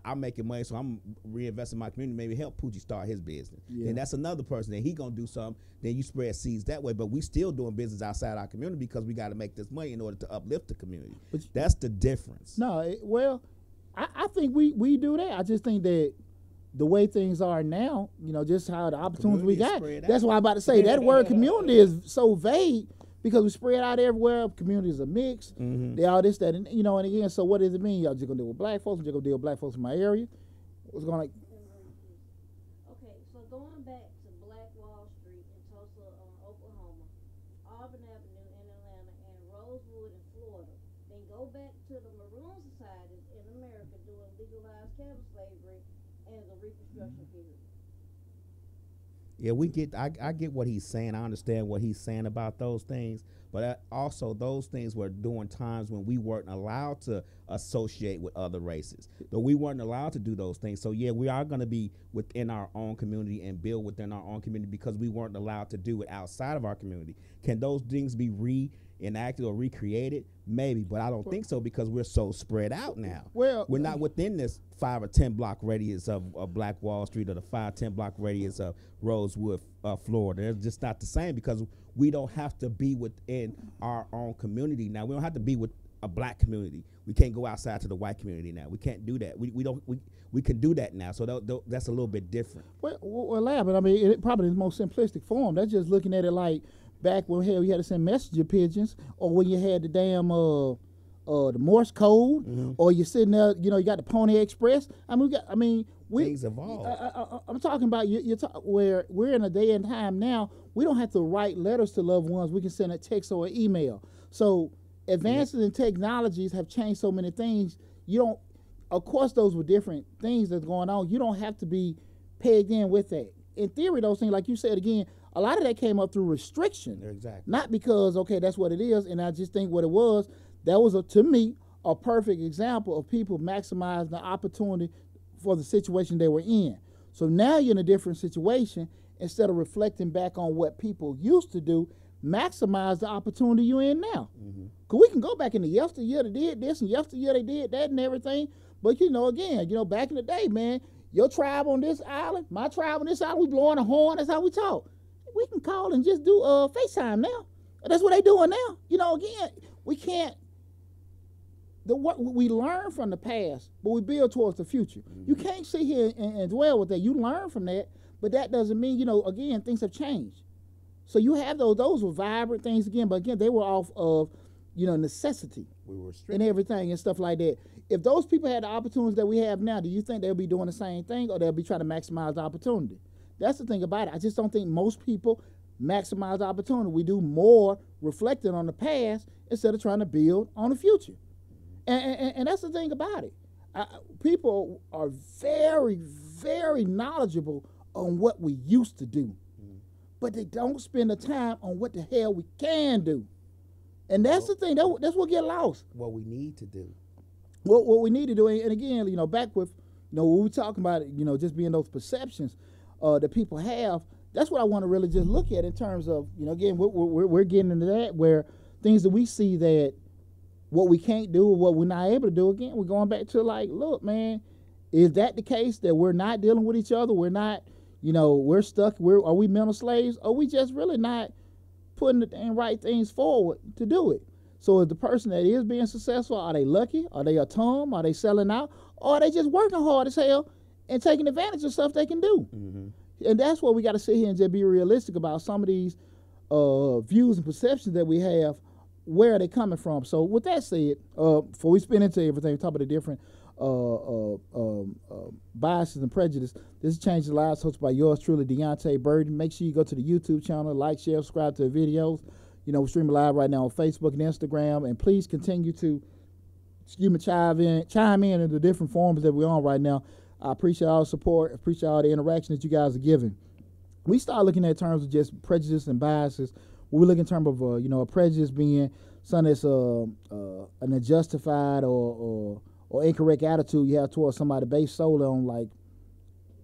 [SPEAKER 2] I'm making money, so I'm reinvesting my community. Maybe help Poochie start his business.
[SPEAKER 1] Yeah.
[SPEAKER 2] And that's another person. Then he gonna do something. Then you spread seeds that way. But we still doing business outside our community because we got to make this money in order to uplift the community.
[SPEAKER 1] But
[SPEAKER 2] that's the difference.
[SPEAKER 1] No, it, well, I, I think we we do that. I just think that the way things are now, you know, just how the opportunities we
[SPEAKER 2] Community is
[SPEAKER 1] got. That's why I'm about to say that word community is so vague because we spread out everywhere. Communities are mixed.
[SPEAKER 2] Mhm.
[SPEAKER 1] They all this that and you know. And again, so what does it mean? Y'all just gonna deal with black folks? Just gonna deal with black folks in my area? What's going to
[SPEAKER 3] Okay, so going back to Black Wall Street in Tulsa, um, Oklahoma, Auburn Avenue in Atlanta, and Rosewood in Florida, then to the Maroon societies in America during legalized chattel slavery and the Reconstruction period.
[SPEAKER 2] Yeah, we get. I, I get what he's saying. I understand what he's saying about those things. But also, those things were during times when we weren't allowed to associate with other races. But we weren't allowed to do those things. So yeah, we are going to be within our own community and build within our own community because we weren't allowed to do it outside of our community. Can those things be reenacted or recreated? Maybe, but I don't think so because we're so spread out now.
[SPEAKER 1] Well,
[SPEAKER 2] We're not within this five or ten block radius of, of Black Wall Street or the five ten block radius of Rosewood, uh, Florida. They're just not the same because we don't have to be within our own community now. We don't have to be with a black community. We can't go outside to the white community now. We can't do that. We, we don't we, we can do that now. So tho- that's a little bit different.
[SPEAKER 1] Well, well, well but I mean, it probably in the most simplistic form. That's just looking at it like back when hell you had to send messenger pigeons, or when you had the damn uh, uh, the Morse code,
[SPEAKER 2] Mm-hmm.
[SPEAKER 1] or you're sitting there, you know, you got the Pony Express. I mean, we got, I mean, we.
[SPEAKER 2] Things evolve.
[SPEAKER 1] I, I'm talking about you. You're ta- where we're in a day and time now. We don't have to write letters to loved ones. We can send a text or an email. So advances in technologies have changed so many things. You don't. Of course, those were different things that's going on. You don't have to be pegged in with that. In theory, those things, like you said again, a lot of that came up through restriction.
[SPEAKER 2] Exactly.
[SPEAKER 1] not because okay that's what it is and i just think what it was. That was a, to me a perfect example of people maximizing the opportunity for the situation they were in. So now you're in a different situation. Instead of reflecting back on what people used to do maximize the opportunity you're in now. Mm-hmm. Because we can go back in the yesteryear they did this and yesteryear they did that and everything. But you know again you know back in the day man your tribe on this island my tribe on this island we blowing a horn that's how we talk we can call and just do uh FaceTime now. That's what they doing now. You know, again, we can't. The what we learn from the past, but we build towards the future. You can't sit here and, and dwell with that. You learn from that, but that doesn't mean you know. Again, things have changed. So you have those. Those were vibrant things again, but again, they were off of, you know, necessity
[SPEAKER 2] We were
[SPEAKER 1] and everything and stuff like that. If those people had the opportunities that we have now, do you think they'll be doing the same thing or they'll be trying to maximize the opportunity? That's the thing about it. I just don't think most people maximize opportunity. We do more reflecting on the past instead of trying to build on the future. And, and, and that's the thing about it. I, people are very, very knowledgeable on what we used to do, but they don't spend the time on what the hell we can do. And that's the thing. That, that's what get lost
[SPEAKER 2] What we need to do.
[SPEAKER 1] what what we need to do, and again, you know, back with, you know, we talking about it, you know, just being those perceptions uh, that people have. That's what I want to really just look at in terms of, you know, again, we're, we're, we're getting into that where things that we see that what we can't do or what we're not able to do. Again, we're going back to like, look, man, is that the case that we're not dealing with each other? We're not, you know, we're stuck. We're are we mental slaves? Are we just really not putting the right things forward to do it? So is the person that is being successful, are they lucky? Are they a tom? Are they selling out? Or are they just working hard as hell and taking advantage of stuff they can do? And that's what we got to sit here and just be realistic about some of these uh, views and perceptions that we have. Where are they coming from? So with that said, uh, before we spin into everything, talk about the different uh, uh, um, uh, biases and prejudice. This is Change the Lives, hosted by yours truly, Deonte Burden. Make sure you go to the YouTube channel, like, share, subscribe to the videos. You know, we're streaming live right now on Facebook and Instagram. And please continue to excuse me, chime in, chime in in the different forums that we're on right now. I appreciate all the support, appreciate all the interaction that you guys are giving. We start looking at terms of just prejudice and biases. We look in terms of uh, you know a prejudice being something that's uh, uh, an unjustified or, or or incorrect attitude you have towards somebody based solely on like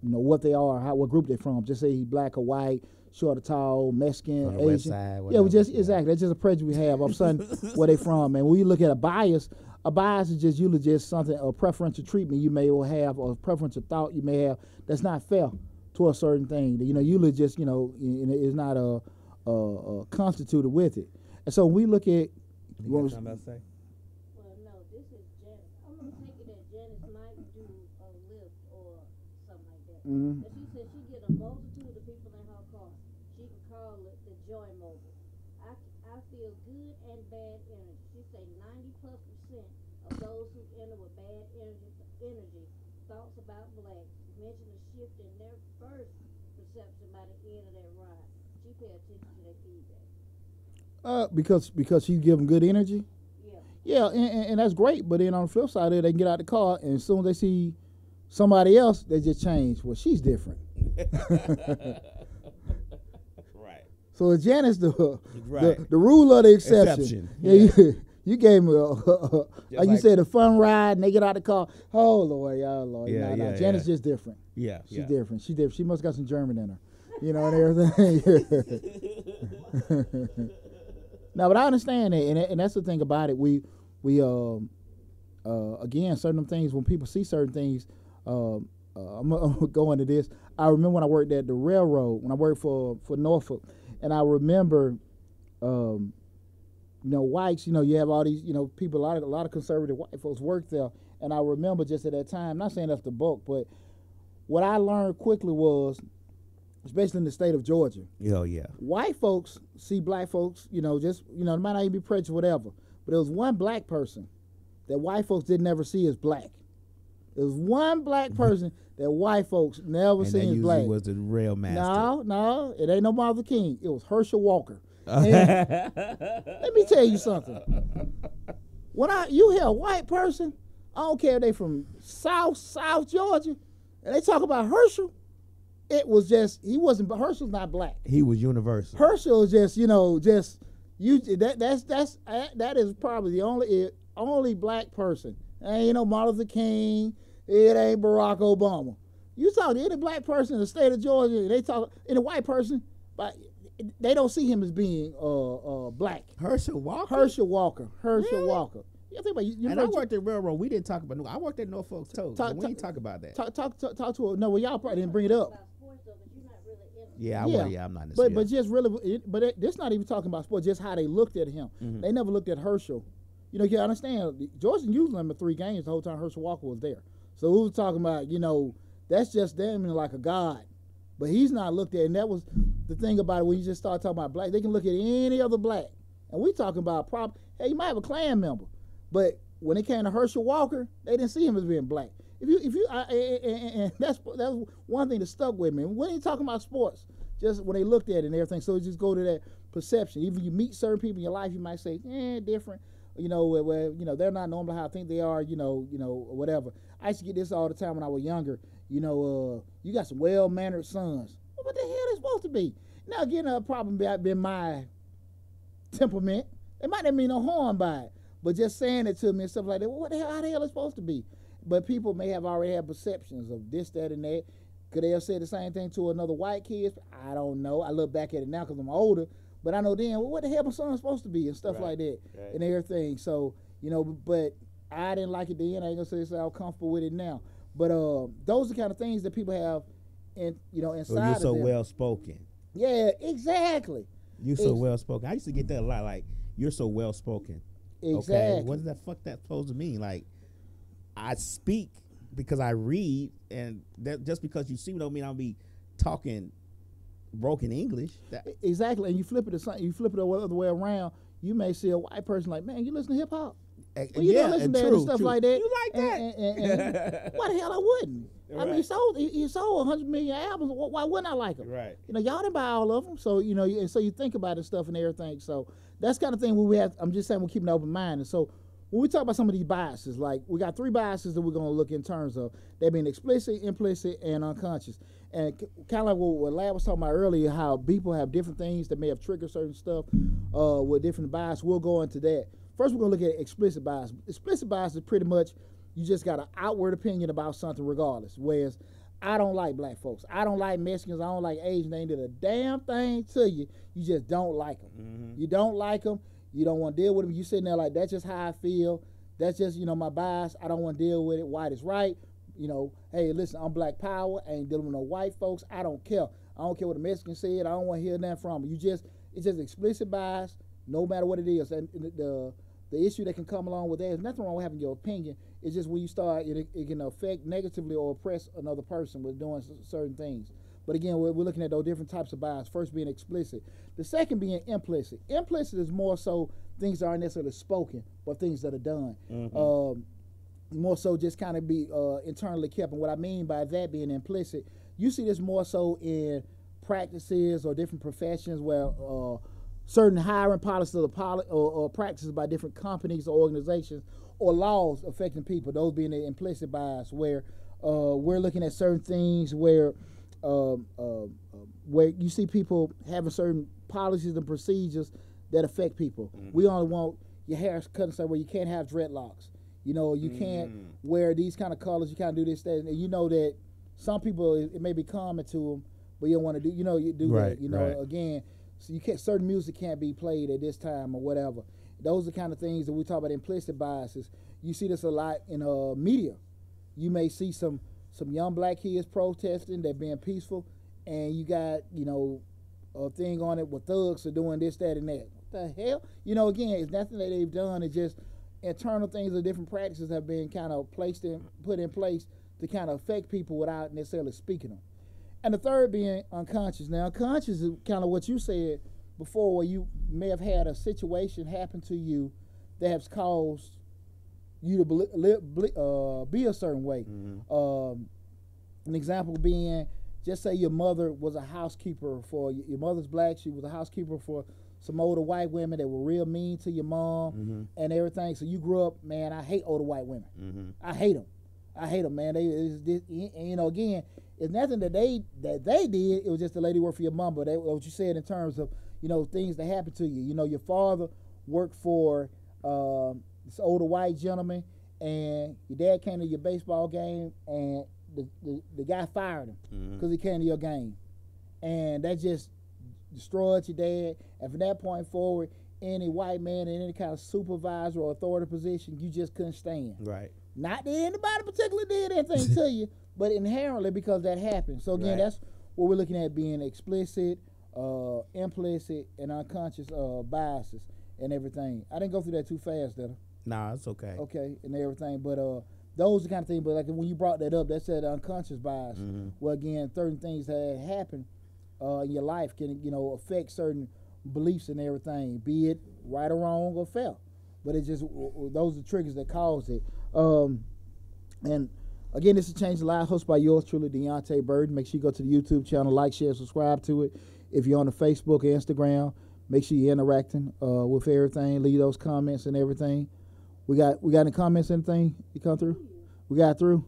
[SPEAKER 1] you know what they are, how what group they're from. Just say he black or white, short or tall, Mexican,
[SPEAKER 2] From the
[SPEAKER 1] Asian.
[SPEAKER 2] west side,
[SPEAKER 1] yeah, we just
[SPEAKER 2] yeah.
[SPEAKER 1] exactly that's just a prejudice we have of sudden where they from. And when you look at a bias, a bias is just usually just something a preferential treatment you may well have or a preferential thought you may have that's not fair to a certain thing. You know, usually just you know and it is not a, a, a constituted with it. And so we look at
[SPEAKER 2] You
[SPEAKER 1] what
[SPEAKER 2] got
[SPEAKER 1] was-
[SPEAKER 2] something to say?
[SPEAKER 3] Well, no, this is Janice. I'm gonna take it that Janice might do a Lyft or something like that.
[SPEAKER 1] Mhm.
[SPEAKER 3] But she said she get a multitude of people in her car. She can call it the Joy Mobile. I, I feel good and bad energy. She say 90 plus percent of those who enter with bad energy, energy thoughts about blacks mention a shift in their first perception by the end of that ride. Pay attention to their feedback.
[SPEAKER 1] uh, because because you give them good energy.
[SPEAKER 3] Yeah.
[SPEAKER 1] Yeah, and, and, and that's great. But then on the flip side, of it, they can get out the car, and as soon as they see somebody else, they just change. Well, she's different.
[SPEAKER 2] Right.
[SPEAKER 1] So is Janice the, the
[SPEAKER 2] Right.
[SPEAKER 1] the rule of the exception?
[SPEAKER 2] Exception,
[SPEAKER 1] Yeah,
[SPEAKER 2] yeah.
[SPEAKER 1] you, you gave me a, like, you said a fun ride, and they get out of the car. Oh Lord, yeah, Lord,
[SPEAKER 2] Yeah,
[SPEAKER 1] nah, nah,
[SPEAKER 2] yeah,
[SPEAKER 1] Janice
[SPEAKER 2] yeah.
[SPEAKER 1] just different.
[SPEAKER 2] Yeah.
[SPEAKER 1] She's
[SPEAKER 2] yeah.
[SPEAKER 1] different. She different. She must got some German in her, you know, and everything. no, but I understand it, and and that's the thing about it. We we um uh again certain things when people see certain things. Um, uh, I'm, I'm gonna this. I remember when I worked at the railroad when I worked for for Norfolk, and I remember, um, you know, whites. You know, you have all these, you know, people. A lot of a lot of conservative white folks work there, and I remember just at that time. Not saying that's the bulk, but what I learned quickly was, especially in the state of Georgia,
[SPEAKER 2] Oh yeah.
[SPEAKER 1] white folks see black folks, you know, just you know, it might not even be prejudice, whatever. But there was one black person that white folks didn't ever see as black. There was one black mm-hmm. person that white folks never
[SPEAKER 2] And
[SPEAKER 1] seen as black.
[SPEAKER 2] was the real master.
[SPEAKER 1] No, no, it ain't no Martin Luther King. It was Herschel Walker. Let me tell you something. When I you hear a white person, I don't care if they from South South Georgia, and they talk about Herschel, it was just he wasn't. But Herschel's not black.
[SPEAKER 2] he was universal.
[SPEAKER 1] Herschel is just you know just you that that's that's that is probably the only only black person. Ain't no Martin Luther King. It ain't Barack Obama. You talk to any black person in the state of Georgia, they talk any white person, but they don't see him as being uh uh black.
[SPEAKER 2] Herschel Walker.
[SPEAKER 1] Herschel Walker. Herschel
[SPEAKER 2] Really?
[SPEAKER 1] Walker. You think about you, you
[SPEAKER 2] and
[SPEAKER 1] know,
[SPEAKER 2] I worked at railroad. We didn't talk about. no- I worked at Norfolk too.
[SPEAKER 1] Talk-
[SPEAKER 2] we
[SPEAKER 1] talk-
[SPEAKER 2] didn't talk about that.
[SPEAKER 1] talk, talk talk talk to. No, well y'all probably didn't bring it up.
[SPEAKER 3] About sports though, 'cause you're not really in it.
[SPEAKER 2] Yeah, I
[SPEAKER 1] yeah.
[SPEAKER 2] was. Yeah, I'm not.
[SPEAKER 1] But
[SPEAKER 2] yeah.
[SPEAKER 1] but just really, it, but it, this not even talking about sports. Just how they looked at him.
[SPEAKER 2] Mhm.
[SPEAKER 1] They never looked at Herschel. You know, you understand. Georgia used him in three games the whole time Herschel Walker was there. So we was talking about, you know, that's just them like a god. But he's not looked at, and that was the thing about it when you just start talking about black. They can look at any other black, and we talking about prop. Hey, you might have a Klan member, but when it came to Herschel Walker, they didn't see him as being black. If you, if you, I, and, and- and that's that's one thing that stuck with me. When you talking about sports, just when they looked at it and everything, so just go to that perception. Even you meet certain people in your life, you might say, eh, different. You know, where, where you know they're not normally how I think they are. You know, you know, whatever. I used to get this all the time when I was younger. You know, uh, you got some well mannered sons. Well, what the hell they supposed to be? Now, again, a problem be- been my temperament. It might not mean no harm by it, but just saying it to me and stuff like that. Well, what the hell? How the hell is supposed to be? But people may have already had perceptions of this, that, and that. Could they have said the same thing to another white kid? I don't know. I look back at it now because I'm older, but I know then. Well, what the hell my son supposed to be and stuff
[SPEAKER 2] Right,
[SPEAKER 1] like that
[SPEAKER 2] right.
[SPEAKER 1] and everything. So you know, but I didn't like it then. I ain't gonna say it's all comfortable with it now. But uh, those are the kind of things that people have, and you know, inside
[SPEAKER 2] So you're so
[SPEAKER 1] of them.
[SPEAKER 2] well spoken.
[SPEAKER 1] Yeah, exactly,
[SPEAKER 2] You're so
[SPEAKER 1] Ex-
[SPEAKER 2] well spoken. I used to get that a lot. Like you're so well spoken.
[SPEAKER 1] exactly.
[SPEAKER 2] Okay, what does that fuck that supposed to mean? Like, I speak because I read, and that just because you see me don't mean I'll be talking broken English. That,
[SPEAKER 1] Exactly, and you flip it to something. You flip it the other way around. You may see a white person like, man, you listen to hip hop. Well, you
[SPEAKER 2] yeah,
[SPEAKER 1] don't listen to that
[SPEAKER 2] true,
[SPEAKER 1] and stuff
[SPEAKER 2] true.
[SPEAKER 1] like that.
[SPEAKER 2] You like that?
[SPEAKER 1] And, and, and, why the hell I wouldn't? I mean, he sold he, he sold hundred million albums. Why wouldn't I like them?
[SPEAKER 2] right.
[SPEAKER 1] You know, y'all didn't buy all of them, so you know, and so you think about it stuff and everything. So that's kind of thing where we have. I'm just saying we're keeping an open mind. And so when we talk about some of these biases, like we got three biases that we're going to look in terms of they being explicit, implicit, and unconscious. And kind of like what, what Lad was talking about earlier, how people have different things that may have triggered certain stuff uh, with different bias. We'll go into that. First, we're going to look at explicit bias. Explicit bias is pretty much you just got an outward opinion about something regardless. Whereas I don't like black folks. I don't like Mexicans. I don't like Asians. They ain't did a damn thing to you. You just don't like them.
[SPEAKER 2] Mm-hmm.
[SPEAKER 1] You don't like them. You don't want to deal with them. You sitting there like that's just how I feel. That's just you know my bias. I don't want to deal with it. White is right. You know, hey, listen, I'm black power. I ain't dealing with no white folks. I don't care. I don't care what the Mexican said. I don't want to hear nothing from them. You just it's just explicit bias, no matter what it is. And the the, the issue that can come along with that is nothing wrong with having your opinion. It's just when you start, it, it can affect negatively or oppress another person with doing certain things. But again, we're, we're looking at those different types of bias. First being explicit, the second being implicit. Implicit is more so things that aren't necessarily spoken, but things that are done. Um, more so just kind of be uh, internally kept. And what I mean by that being implicit, you see this more so in practices or different professions where uh, certain hiring policies or, poli- or, or practices by different companies or organizations or laws affecting people. Those being the implicit bias, where uh, we're looking at certain things where um, uh, where you see people having certain policies and procedures that affect people. We only want your hair cut and say, well, you can't have dreadlocks. You know, you can't wear these kind of colors. You can't do this, that, and you know that some people it, it may be common to them, but you don't want to do. You know, you do
[SPEAKER 2] Right,
[SPEAKER 1] that. You know,
[SPEAKER 2] right.
[SPEAKER 1] again, so you can't certain music can't be played at this time or whatever. Those are the kind of things that we talk about implicit biases. You see this a lot in uh, media. You may see some some young black kids protesting, they're being peaceful, and you got you know a thing on it where thugs are doing this, that, and that. What the hell? You know, again, it's nothing that they've done. It's just internal things or different practices have been kind of placed in, put in place to kind of affect people without necessarily speaking them. And the third being unconscious. Now, unconscious is kind of what you said before, where you may have had a situation happen to you that has caused you to li- uh, be a certain way. Um, an example being, just say your mother was a housekeeper for your mother's black. She was a housekeeper for some older white women that were real mean to your mom and everything. So you grew up, man. I hate older white women.
[SPEAKER 2] Mm-hmm.
[SPEAKER 1] I hate them. I hate them, man. They, this, you know, again, it's nothing that they that they did. It was just the lady worked for your mom. But they, what you said in terms of, you know, things that happened to you. You know, your father worked for um, this older white gentleman, and your dad came to your baseball game, and the the, the guy fired him
[SPEAKER 2] Mm-hmm.
[SPEAKER 1] because he came to your game, and that just destroyed your dad. And from that point forward, any white man in any kind of supervisor or authority position, you just couldn't stand.
[SPEAKER 2] Right.
[SPEAKER 1] Not that anybody particularly did anything to you, but inherently because that happened. So again,
[SPEAKER 2] Right.
[SPEAKER 1] that's what we're looking at being explicit, uh, implicit, and unconscious uh, biases and everything. I didn't go through that too fast, I?
[SPEAKER 2] Nah, it's okay.
[SPEAKER 1] okay, and everything. But uh, those are the kind of things. But like when you brought that up, that said unconscious bias.
[SPEAKER 2] Mhm.
[SPEAKER 1] Well, again, certain things that happen uh, in your life can you know affect certain beliefs and everything, be it right or wrong or fair. But it's just those are triggers that cause it. Um, and again, this is Change the Live, hosted by yours truly, Deonte Burden. Make sure you go to the YouTube channel, like, share, subscribe to it. If you're on the Facebook or Instagram, make sure you're interacting uh, with everything. Leave those comments and everything. We got we got any comments? Anything you come through? We got through.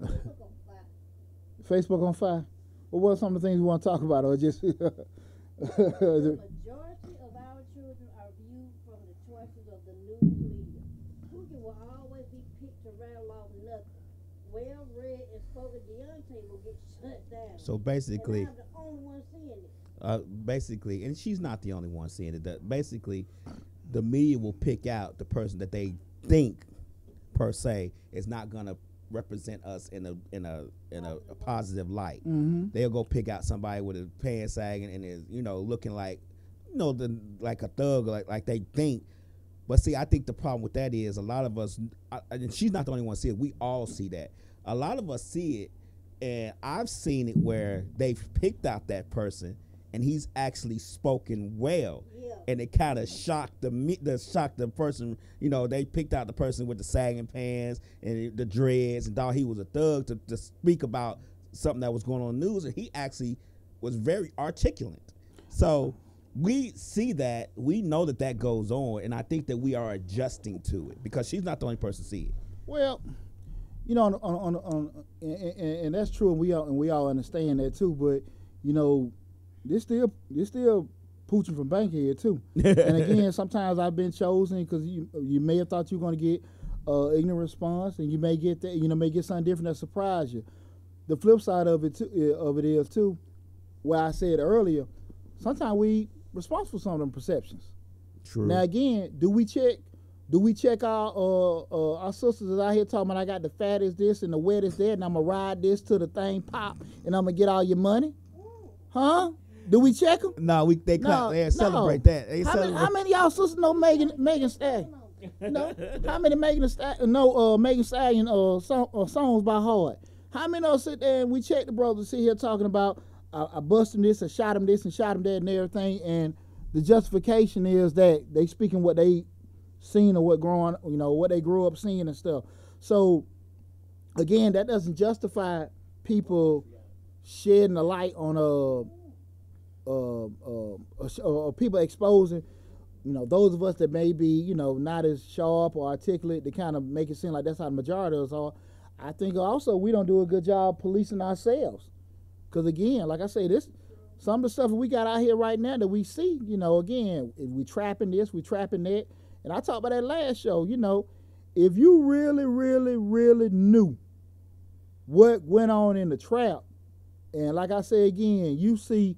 [SPEAKER 3] No. Facebook on fire.
[SPEAKER 1] Facebook on fire. Well, what are some of the things we want to talk about, or just?
[SPEAKER 3] The majority of our children are viewed from the choices of the news media. Cookie will always be picked to rattle off nothing. Well read and spoken Deonte will get shut down.
[SPEAKER 2] So
[SPEAKER 3] and
[SPEAKER 2] basically,
[SPEAKER 3] I'm the only one seeing it.
[SPEAKER 2] uh, basically, and she's not the only one seeing it. That basically, the media will pick out the person that they think, per se, is not gonna represent us in a in a in a, a positive light.
[SPEAKER 1] mm-hmm.
[SPEAKER 2] They'll go pick out somebody with a pants sagging and is you know looking like, you know, the like a thug, like like they think. But see, I think the problem with that is a lot of us, I, and she's not the only one see it. We all see that. A lot of us see it, and I've seen it where they've picked out that person, and he's actually spoken well,
[SPEAKER 3] Yeah.
[SPEAKER 2] and it kind of shocked the me, the shocked the person. You know, they picked out the person with the sagging pants and the dreads, and thought he was a thug to, to speak about something that was going on in the news, and he actually was very articulate. So we see that, we know that that goes on, and I think that we are adjusting to it because she's not the only person to see it.
[SPEAKER 1] Well, you know, on, on, on, on and, and, and that's true, and we all and we all understand that too. But you know, this still this still pooching from Bankhead too. and again, sometimes I've been chosen because you you may have thought you were going to get uh, ignorant response, and you may get that you know may get something different that surprise you. The flip side of it too, uh, of it is too, where I said earlier, sometimes we responsible for some of them perceptions.
[SPEAKER 2] True.
[SPEAKER 1] Now again, do we check? Do we check our uh, uh, our sisters that out here talking about I got the fattest this and the wettest that, and I'm gonna ride this to the thing pop, and I'm gonna get all your money? Huh? Do we check them?
[SPEAKER 2] no, we they, clap, they celebrate
[SPEAKER 1] no.
[SPEAKER 2] that. They
[SPEAKER 1] how,
[SPEAKER 2] celebrate.
[SPEAKER 1] many, how many of y'all sisters know Megan Megan Stallion? no. How many Megan Stallion know uh, Megan Stallion uh, song, uh, songs by heart? How many of us sit there and we check the brothers sit here talking about I, I bust him this, I shot him this, and shot him that, and everything, and the justification is that they speaking what they seen or what growing, you know, what they grew up seeing and stuff. So again, that doesn't justify people shedding a light on uh uh, sh- uh, people exposing, you know, those of us that may be, you know, not as sharp or articulate to kind of make it seem like that's how the majority of us are. I think also we don't do a good job policing ourselves. Because again, like I say, this some of the stuff we got out here right now that we see, you know, again, if we trapping this, we trapping that. And I talked about that last show, you know, if you really, really, really knew what went on in the trap, and like I say again, you see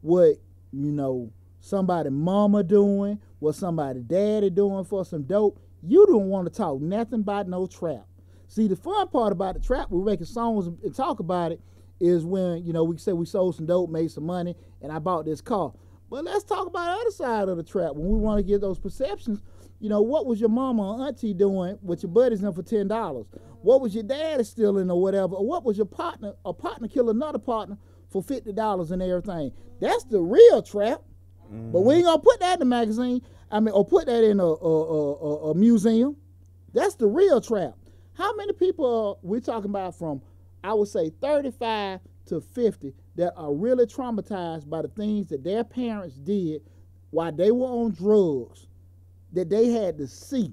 [SPEAKER 1] what, you know, somebody mama doing, what somebody daddy doing for some dope, you don't want to talk nothing about no trap. See, the fun part about the trap, we're making songs and- talk about it, is when, you know, we say we sold some dope, made some money, and I bought this car. But let's talk about the other side of the trap. When we want to get those perceptions, you know, what was your mama or auntie doing with your buddies in for ten dollars? What was your dad stealing or whatever? Or what was your partner a partner kill another partner for fifty dollars and everything? That's the real trap. But we mm-hmm. ain't gonna put that in the magazine. I mean, or put that in a, a, a, a- a museum. That's the real trap. How many people are we talking about from, I would say, 35 to 50 that are really traumatized by the things that their parents did while they were on drugs that they had to see?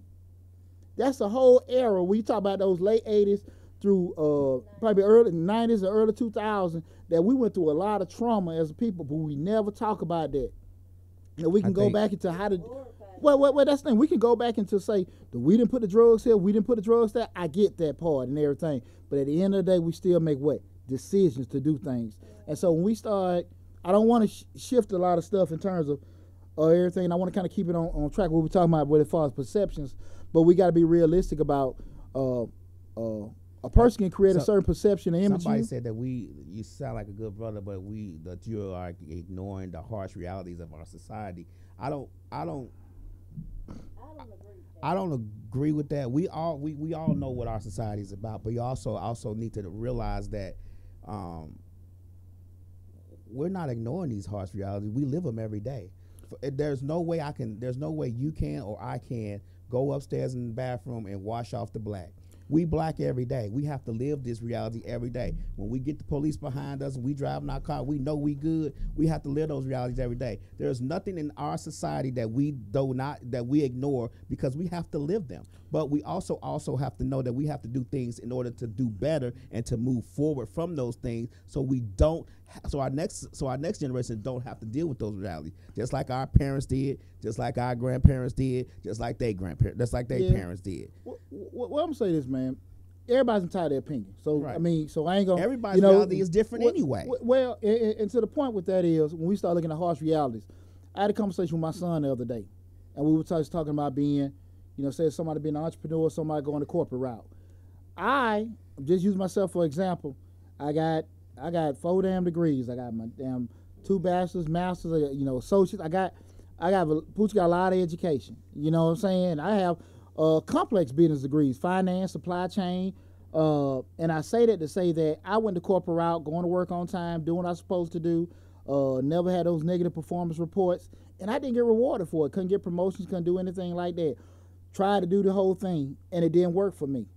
[SPEAKER 1] That's the whole era. We talk about those late 80s through uh, probably early 90s or early 2000s that we went through a lot of trauma as a people, but we never talk about that. And we can go
[SPEAKER 2] think-
[SPEAKER 1] back into how to. Well, well, well, that's the thing. We can go back into say that we didn't put the drugs here, we didn't put the drugs there. I get that part and everything, but at the end of the day, we still make what decisions to do things. And so when we start, I don't want to sh- shift a lot of stuff in terms of uh, everything. I want to kind of keep it on, on track. What we're talking about with as far as perceptions, but we got to be realistic about uh, uh, a person can create a certain perception and image.
[SPEAKER 2] Somebody
[SPEAKER 1] you.
[SPEAKER 2] said that we you sound like a good brother, but we that you are ignoring the harsh realities of our society. I don't I don't
[SPEAKER 3] I don't agree with that.
[SPEAKER 2] I don't agree with that. We all we, we all know what our society is about, but you also also need to realize that um, we're not ignoring these harsh realities. We live them every day. There's no way I can. There's no way you can or I can go upstairs in the bathroom and wash off the black. We black every day. We have to live this reality every day. When we get the police behind us and we driving our car, we know we good. We have to live those realities every day. There's nothing in our society that we do not that we ignore because we have to live them. But we also also have to know that we have to do things in order to do better and to move forward from those things so we don't so our next so our next generation don't have to deal with those realities. Just like our parents did, just like our grandparents did, just like they grandparents, just like their
[SPEAKER 1] Yeah.
[SPEAKER 2] parents did.
[SPEAKER 1] Well, I'm gonna say this, man. Everybody's entitled to their opinion. So I mean, so I ain't gonna.
[SPEAKER 2] Everybody's
[SPEAKER 1] you know,
[SPEAKER 2] reality is different
[SPEAKER 1] well-
[SPEAKER 2] anyway.
[SPEAKER 1] Well, and, and- and to the point with that is when we start looking at harsh realities. I had a conversation with my son the other day, and we were just talking about being, you know, say somebody being an entrepreneur, somebody going the corporate route. I just use myself for example. I got I got four damn degrees. I got my damn two bachelors, masters, you know, associates. I got I got a- Pooch got a lot of education. You know what I'm saying? I have uh, complex business degrees, finance, supply chain. Uh, and I say that to say that I went to corporate route, going to work on time, doing what I was supposed to do. Uh, never had those negative performance reports, and I didn't get rewarded for it. Couldn't get promotions, couldn't do anything like that. Tried to do the whole thing, and it didn't work for me.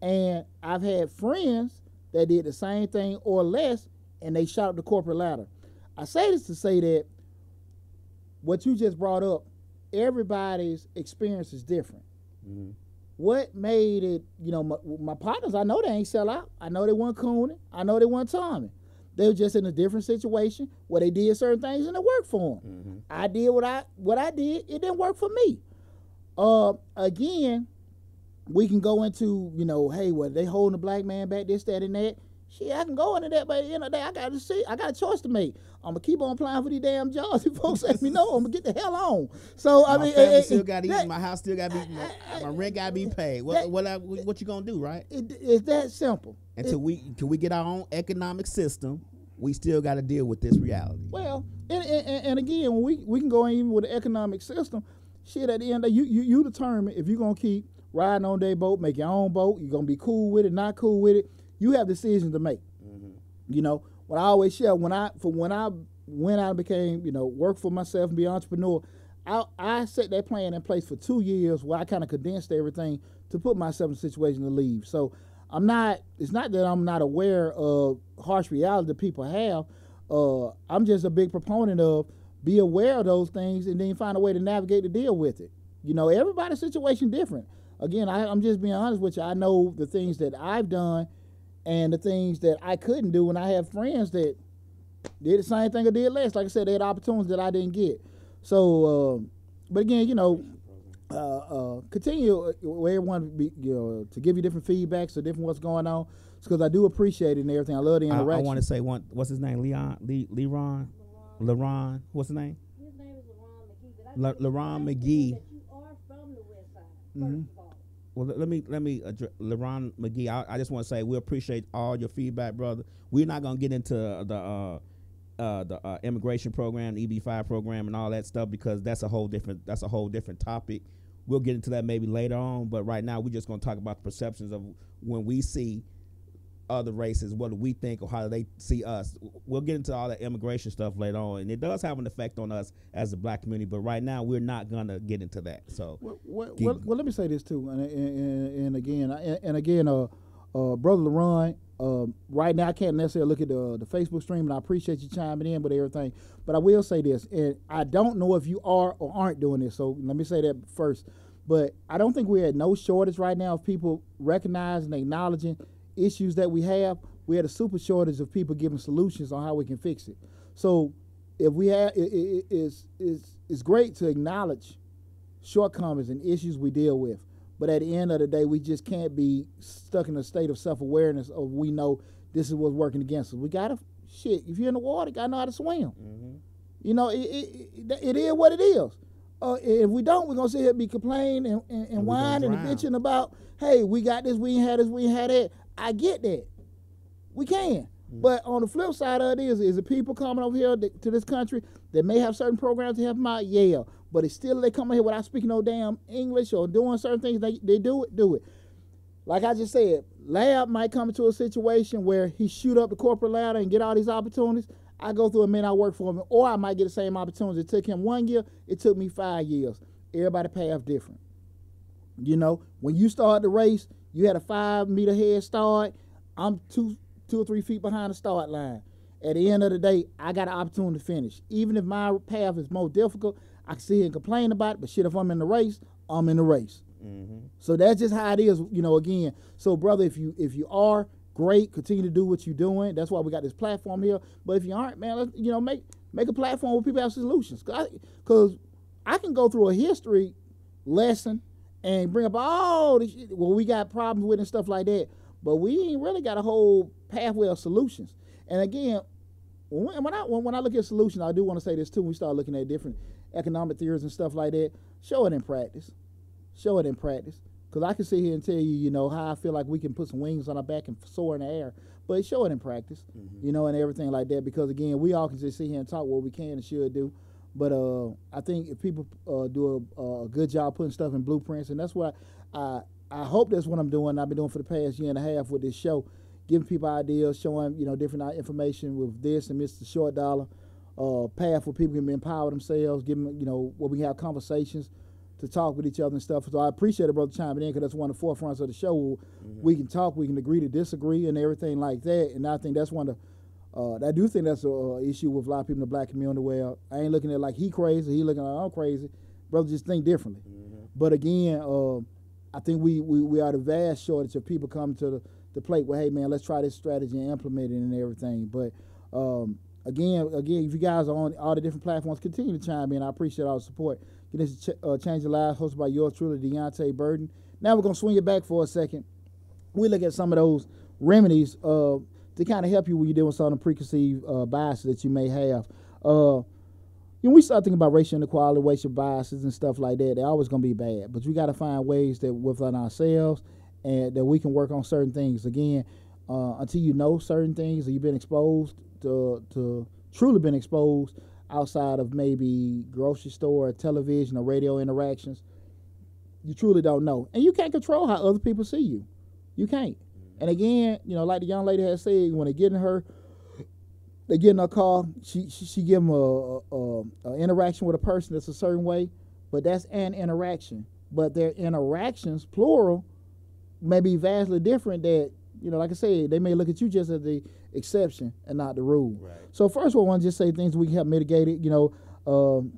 [SPEAKER 1] And I've had friends that did the same thing or less, and they shot up the corporate ladder. I say this to say that what you just brought up, everybody's experience is different.
[SPEAKER 2] Mhm.
[SPEAKER 1] What made it, you know, my, my partners, I know they ain't sell out. I know they weren't cooning. I know they weren't Tommy. They were just in a different situation where they did certain things and it worked for them.
[SPEAKER 2] Mhm.
[SPEAKER 1] I did what I what I did. It didn't work for me. Uh, again, we can go into you know, hey, well they holding a black man back, this, that, and that. Shit, I can go into that, but at the end of the day, I got to see. I got a choice to make. I'm gonna keep on applying for these damn jobs. If folks let me know, I'm gonna get the hell on. So I
[SPEAKER 2] my
[SPEAKER 1] mean,
[SPEAKER 2] family
[SPEAKER 1] eh,
[SPEAKER 2] still got to eat. My house still got to be. My, my rent got to be paid. What
[SPEAKER 1] that-
[SPEAKER 2] what, I, what you gonna do, right?
[SPEAKER 1] it, it's that simple.
[SPEAKER 2] Until we can we get our own economic system, we still got to deal with this reality.
[SPEAKER 1] Well, and, and, and again, we, we can go in even with the economic system, shit, at the end of you, you, you determine if you're going to keep riding on their boat, make your own boat, you're going to be cool with it, not cool with it. You have decisions to make. You know, what I always share, when I, for when I went out and became, you know, work for myself and be an entrepreneur, I, I set that plan in place for two years where I kind of condensed everything to put myself in a situation to leave. So I'm not, it's not that I'm not aware of harsh reality that people have. uh, I'm just a big proponent of be aware of those things and then find a way to navigate to deal with it. You know, everybody's situation different. Again, I, I'm just being honest with you. I know the things that I've done and the things that I couldn't do, and I have friends that did the same thing I did less. Like I said, they had opportunities that I didn't get. So, um, but again, you know, uh, uh, continue uh, where everyone be, you know, to give you different feedbacks or different what's going on because I do appreciate it and everything. I love the
[SPEAKER 2] I,
[SPEAKER 1] interaction.
[SPEAKER 2] I want to say one. What's his name? Leon. Le, Leron. Leron. What's his name?
[SPEAKER 3] his name is LaRon McGee. But I
[SPEAKER 2] La-
[SPEAKER 3] think-
[SPEAKER 2] LaRon
[SPEAKER 3] I think
[SPEAKER 2] McGee.
[SPEAKER 3] That
[SPEAKER 2] Well, let, me let me address Leron McGee. I, I just want to say we appreciate all your feedback, brother. We're not gonna get into the uh, uh, the uh, immigration program, EB five program, and all that stuff because that's a whole different that's a whole different topic. We'll get into that maybe later on, but right now we're just gonna talk about the perceptions of when we see other races, what do we think or how do they see us. We'll get into all that immigration stuff later on, and it does have an effect on us as a black community. But right now we're not gonna get into that. So
[SPEAKER 1] Well, well, well, well, let me say this too, and, and, and- again, and, again, uh, uh, brother LaRon, um, right now I can't necessarily look at the the Facebook stream, and I appreciate you chiming in with everything. But I will say this, and I don't know if you are or aren't doing this, so let me say that first. But I don't think we're at no shortage right now of people recognizing, acknowledging issues that we have. We had a super shortage of people giving solutions on how we can fix it. So if we have, it, it, it's, it's, it's great to acknowledge shortcomings and issues we deal with. But at the end of the day, we just can't be stuck in a state of self awareness of we know this is what's working against us. We gotta shit. If you're in the water, you gotta know how to swim. You know, it, it, it, is what it is. Uh, if we don't, we're gonna sit here and be complaining and, and, and whining and bitching about, hey, we got this, we ain't had this, we ain't had that. I get that. We can.
[SPEAKER 2] Mm.
[SPEAKER 1] But on the flip side of it is, is the people coming over here to this country that may have certain programs to help them out? Yeah. But it's still they come here without speaking no damn English or doing certain things. They, they do it, do it. Like I just said, Lab might come into a situation where he shoot up the corporate ladder and get all these opportunities. I go through a man I work for him, or I might get the same opportunities. It took him one year, it took me five years. Everybody path different. You know, when you start the race, you had a five meter head start. I'm two two or three feet behind the start line. At the end of the day, I got an opportunity to finish. Even if my path is more difficult, I can sit here and complain about it. But shit, if I'm in the race, I'm in the race. Mm-hmm. So that's just how it is, you know. Again, so brother, if you if you are great, continue to do what you're doing. That's why we got this platform here. But if you aren't, man, let's, you know, make make a platform where people have solutions. Because I, can go through a history lesson and bring up all the shit well we got problems with and stuff like that. But we ain't really got a whole pathway of solutions. And again, when, when I when, when I look at solutions, I do want to say this too. We start looking at different economic theories and stuff like that. Show it in practice. Show it in practice. Because I can sit here and tell you, you know, how I feel like we can put some wings on our back and soar in the air. But show it in practice, mm-hmm. you know, and everything like that. Because again, we all can just sit here and talk what we can and should do. But uh, I think if people uh, do a, a good job putting stuff in blueprints, and that's what I, I hope that's what I'm doing. I've been doing for the past year and a half with this show, giving people ideas, showing you know different uh, information with this and Mr. Short Dollar, uh, path where people can empower themselves, give them you know where we have conversations to talk with each other and stuff. So I appreciate it, brother, chiming in because that's one of the forefronts of the show. Where We can talk, we can agree to disagree, and everything like that. And I think that's one of the uh, I do think that's a uh, issue with a lot of people in the black community. Where I ain't looking at like he crazy, he looking like I'm crazy. Brother, just think differently. But again, uh, I think we, we we are the vast shortage of people coming to the, the plate. Well, hey man, let's try this strategy and implement it and everything. But um, again, again, if you guys are on all the different platforms, continue to chime in. I appreciate all the support. Get this ch- uh, change the lives hosted by yours truly, Deonte Burden. Now we're gonna swing it back for a second. We look at some of those remedies uh, to kind of help you when you're dealing with some of the preconceived uh, biases that you may have. Uh, you know, we start thinking about racial inequality, racial biases, and stuff like that. They're always going to be bad, but we got to find ways that within ourselves and that we can work on certain things. Again, uh, until you know certain things, or you've been exposed to, to truly been exposed outside of maybe grocery store, or television, or radio interactions, you truly don't know, and you can't control how other people see you. You can't. And again, you know, like the young lady has said, when they get in her they get in her car. She she, she give them a, a, a interaction with a person that's a certain way, but that's an interaction. But their interactions, plural, may be vastly different. That you know, like I said, they may look at you just as the exception and not the rule.
[SPEAKER 2] Right.
[SPEAKER 1] So first, of all, I want to just say things we can help mitigate it. You know, um,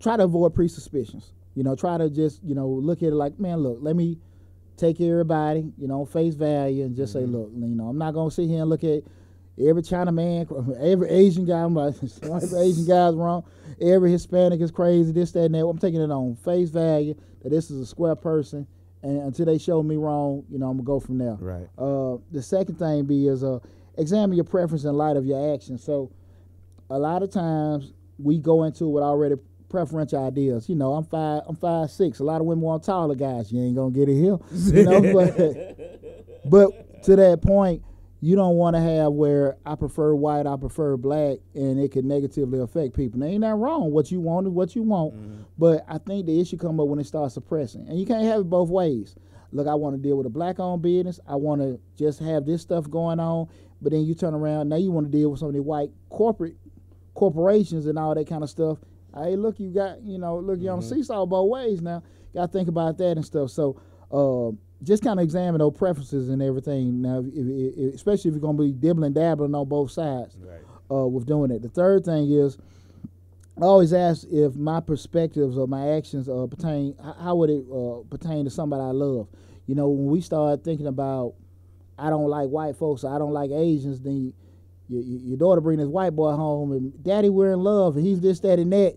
[SPEAKER 1] try to avoid pre-suspicions. You know, try to just you know look at it like, man, look, let me take care of everybody. You know, face value, and just say,
[SPEAKER 2] Mhm.
[SPEAKER 1] look, you know, I'm not gonna sit here and look at every China man, every Asian guy. I'm like, every Asian guy's wrong. Every Hispanic is crazy. This, that, and that. I'm taking it on face value that this is a square person, and until they show me wrong, you know, I'm gonna go from there.
[SPEAKER 2] Right.
[SPEAKER 1] Uh, the second thing be is uh, examine your preference in light of your actions. So, a lot of times we go into it with already preferential ideas. You know, I'm five, I'm five six. A lot of women want taller guys. You ain't gonna get it here. You know, but but to that point, you don't want to have where I prefer white, I prefer black, and it could negatively affect people. Now, ain't that wrong? What you want is what you want.
[SPEAKER 2] Mhm.
[SPEAKER 1] But I think the issue come up when it starts suppressing, and you can't have it both ways. Look, I want to deal with a black-owned business. I want to just have this stuff going on, but then you turn around now you want to deal with some of the white corporate corporations and all that kind of stuff. Hey, look, you got you know, look, you're on a
[SPEAKER 2] Mhm.
[SPEAKER 1] seesaw both ways now. Got to think about that and stuff. So, uh, just kind of examine those preferences and everything. Now, if, if, especially if you're gonna be dibbling dabbling on both sides
[SPEAKER 2] Right.
[SPEAKER 1] uh, with doing it. The third thing is, I always ask if my perspectives or my actions uh, pertain. How would it uh, pertain to somebody I love? You know, when we start thinking about, I don't like white folks, I don't like Asians, then you, you, your daughter bring this white boy home and daddy we're in love and he's this that and that.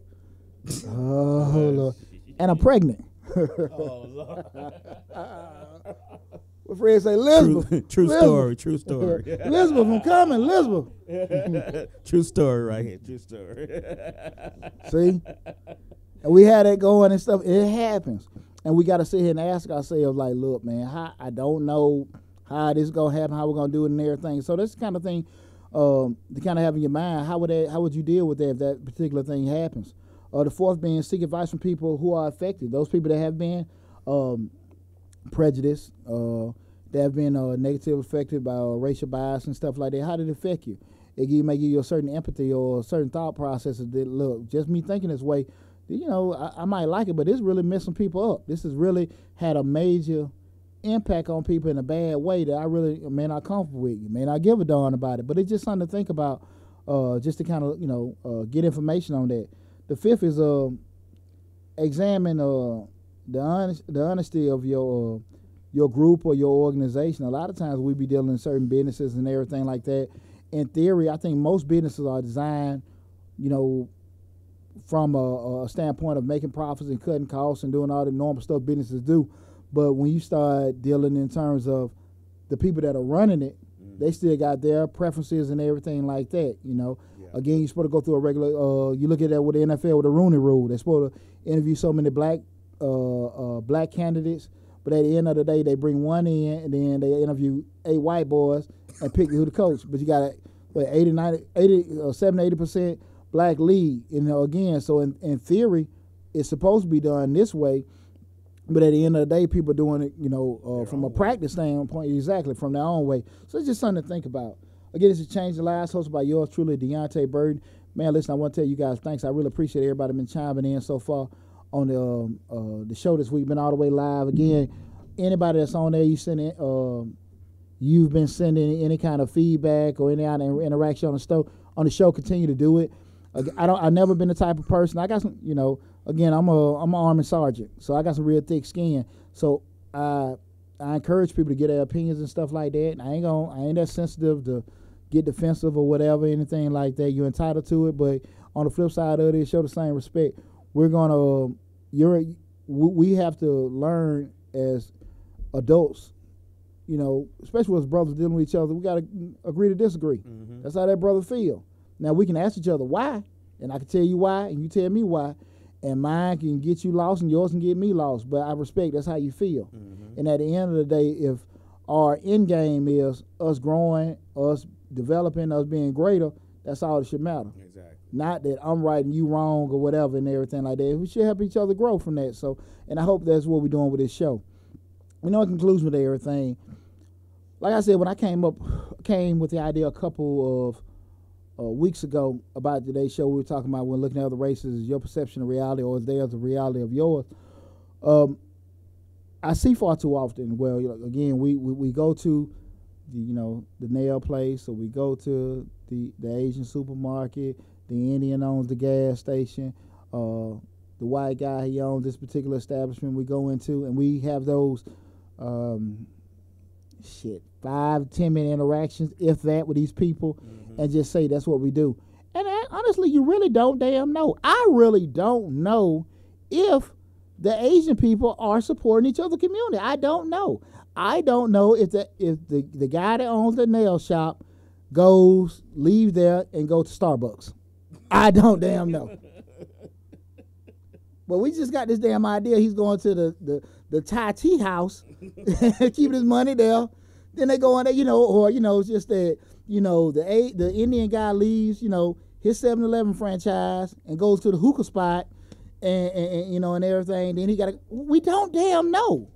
[SPEAKER 1] Oh Lord. and I'm pregnant.
[SPEAKER 2] oh Lord.
[SPEAKER 1] My friends say Elizabeth,
[SPEAKER 2] True, true
[SPEAKER 1] Elizabeth.
[SPEAKER 2] story. True story.
[SPEAKER 1] Elizabeth, I'm coming, Elizabeth.
[SPEAKER 2] true story right here. True story.
[SPEAKER 1] See? And we had it going and stuff. It happens. And we got to sit here and ask ourselves, like, look, man, how, I don't know how this going to happen, how we're going to do it and everything. So that's the kind of thing um, to kind of have in your mind. How would that, how would you deal with that if that particular thing happens? Uh, the fourth being seek advice from people who are affected. Those people that have been um, prejudiced, uh, that have been uh, negatively affected by uh, racial bias and stuff like that. How did it affect you? It give, may give you a certain empathy or a certain thought processes that look, just me thinking this way, you know, I, I might like it, but this really messing people up. This has really had a major impact on people in a bad way that I really may not comfortable with. You may not give a darn about it, but it's just something to think about, uh, just to kind of you know uh, get information on that. The fifth is uh, examine uh, the honest, the honesty of your uh, your group or your organization. A lot of times we be dealing in certain businesses and everything like that. In theory, I think most businesses are designed, you know, from a, a standpoint of making profits and cutting costs and doing all the normal stuff businesses do. But when you start dealing in terms of the people that are running it, they still got their preferences and everything like that. You know,
[SPEAKER 2] Yeah.
[SPEAKER 1] again, you're supposed to go through a regular. Uh, you look at that with the NFL with the Rooney Rule. They're supposed to interview so many black uh, uh, black candidates, but at the end of the day, they bring one in and then they interview eight white boys and pick who the coach. But you got a what 80, 90, 80, uh, 70, 80 percent black lead. You know, again, so in, in theory, it's supposed to be done this way. But at the end of the day, people doing it, you know, uh, from a
[SPEAKER 2] way.
[SPEAKER 1] practice standpoint, exactly from their own way. So it's just something to think about. Again, this is Change the Lives, hosted by yours truly, Deonte Bird. Man, listen, I want to tell you guys thanks. I really appreciate everybody been chiming in so far on the um, uh, the show this week. Been all the way live again. Anybody that's on there, you send it. Um, you've been sending any kind of feedback or any kind of interaction on the show. On the show, continue to do it. I don't. I've never been the type of person. I got some. You know, again, I'm a I'm an army sergeant, so I got some real thick skin. So I I encourage people to get their opinions and stuff like that. I ain't gonna. I ain't that sensitive to get defensive or whatever, anything like that. You're entitled to it, but on the flip side of it, show the same respect. We're gonna. You're. we- have to learn as adults. You know, especially as brothers dealing with each other, we gotta agree to disagree.
[SPEAKER 2] Mhm.
[SPEAKER 1] That's how that brother feel. Now we can ask each other why, and I can tell you why, and you tell me why, and mine can get you lost, and yours can get me lost. But I respect that's how you feel.
[SPEAKER 2] Mhm.
[SPEAKER 1] And at the end of the day, if our end game is us growing, us developing, us being greater, that's all that should matter.
[SPEAKER 2] Exactly.
[SPEAKER 1] Not that I'm right and you wrong or whatever and everything like that. We should help each other grow from that. So, and I hope that's what we're doing with this show. You know, in conclusion with everything, like I said, when I came up, came with the idea a couple of uh, weeks ago about today's show, we were talking about when looking at other races, is your perception of reality or is theirs a reality of yours? Um, I see far too often. Well, you know, again, we, we we go to the you know the nail place, so we go to the the Asian supermarket. The Indian owns the gas station. Uh, the white guy he owns this particular establishment we go into, and we have those um, shit five ten minute interactions, if that, with these people, and just say that's what we do. And I, honestly, you really don't damn know. I really don't know if the Asian people are supporting each other community. I don't know. I don't know if the if the, the guy that owns the nail shop goes leave there and go to Starbucks. I don't damn know. But we just got this damn idea. He's going to the the the Thai tea house, keeping his money there. Then they go on there, you know, or you know, it's just that you know the a, the Indian guy leaves, you know, his 7-Eleven franchise and goes to the hookah spot, and, and, and, you know, and everything. Then he got. We don't damn know.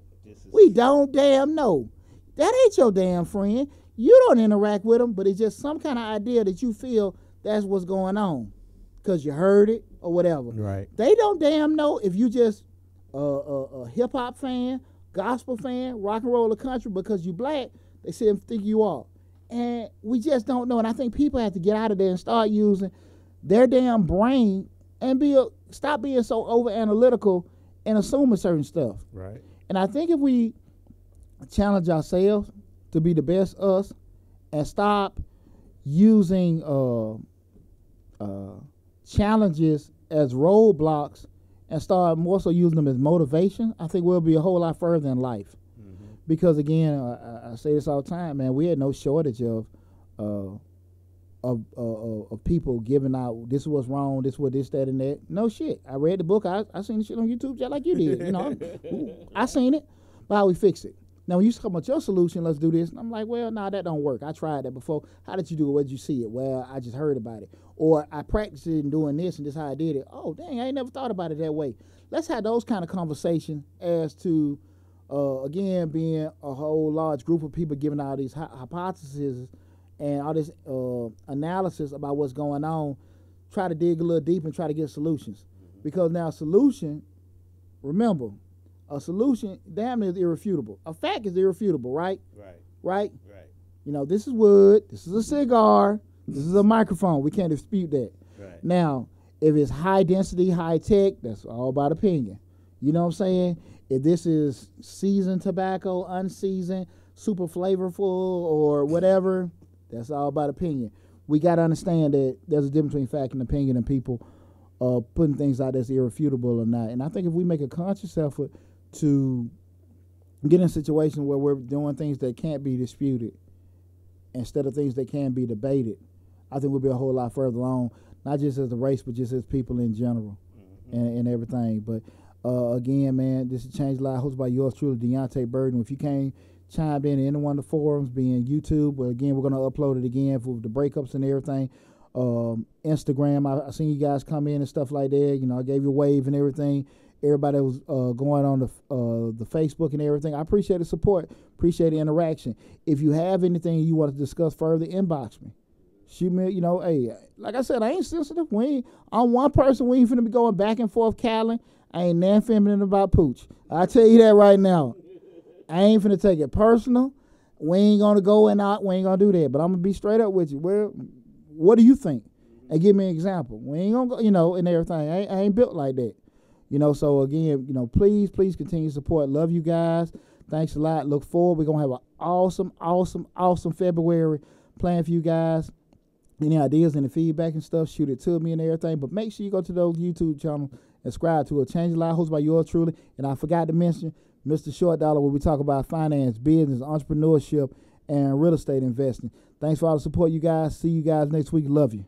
[SPEAKER 1] We don't damn know. That ain't your damn friend. You don't interact with them, but it's just some kind of idea that you feel that's what's going on, cause you heard it or whatever.
[SPEAKER 2] Right.
[SPEAKER 1] They don't damn know if you just a, a, a hip hop fan, gospel fan, rock and roll or country because you black. They say think you are, and we just don't know. And I think people have to get out of there and start using their damn brain and be a, stop being so over analytical and assuming certain stuff.
[SPEAKER 2] Right.
[SPEAKER 1] And I think if we challenge ourselves to be the best us and stop using uh, uh, challenges as roadblocks and start more so using them as motivation, I think we'll be a whole lot further in life. Because again, I, I say this all the time, man. We had no shortage of uh, of, of of people giving out this is what's wrong, this what this that and that. No shit. I read the book. I I seen the shit on YouTube just like you did. You know, I seen it. But how we fix it? Now, when you talk about your solution, let's do this. And I'm like, well, nah, that don't work. I tried that before. How did you do it? Where did you see it? Well, I just heard about it. Or I practiced it in doing this and this how I did it. Oh, dang, I ain't never thought about it that way. Let's have those kind of conversations as to, uh, again, being a whole large group of people giving out these hy- hypotheses and all this uh, analysis about what's going on. Try to dig a little deep and try to get solutions. Because now, solution, remember, a solution damn near is irrefutable. A fact is irrefutable, right?
[SPEAKER 2] Right.
[SPEAKER 1] Right?
[SPEAKER 2] Right.
[SPEAKER 1] You know, this is wood, this is a cigar, this is a microphone. We can't dispute that.
[SPEAKER 2] Right.
[SPEAKER 1] Now, if it's high density, high tech, that's all about opinion. You know what I'm saying? If this is seasoned tobacco, unseasoned, super flavorful, or whatever, that's all about opinion. We got to understand that there's a difference between fact and opinion, and people uh, putting things out that's irrefutable or not. And I think if we make a conscious effort to get in a situation where we're doing things that can't be disputed instead of things that can be debated, I think we'll be a whole lot further along, not just as a race, but just as people in general and, and everything. But uh, again, man, this is Changing Lives, hosted by yours truly, Deonte Burden. If you came chimed in in one of the forums, being YouTube, but again, we're going to upload it again for the breakups and everything. Um, Instagram, I, I seen you guys come in and stuff like that. You know, I gave you a wave and everything. Everybody was uh, going on the uh, the Facebook and everything. I appreciate the support, appreciate the interaction. If you have anything you want to discuss further, inbox me. Shoot me, you know, hey, like I said, I ain't sensitive. We ain't, I'm one person. We ain't finna be going back and forth, calling. I ain't nan feminine about pooch. I tell you that right now. I ain't finna take it personal. We ain't gonna go and out. We ain't gonna do that. But I'm gonna be straight up with you. Where, what do you think? And give me an example. We ain't gonna go, you know, and everything. I ain't, I ain't built like that. You know, so again, you know, please, please continue to support. Love you guys. Thanks a lot. Look forward. We're gonna have an awesome, awesome, awesome February plan for you guys. Any ideas, any feedback and stuff, shoot it to me and everything. But make sure you go to those YouTube channel and subscribe to it. Changing Lives hosted by yours truly. And I forgot to mention Mr. Short Dollar where we talk about finance, business, entrepreneurship, and real estate investing. Thanks for all the support, you guys. See you guys next week. Love you.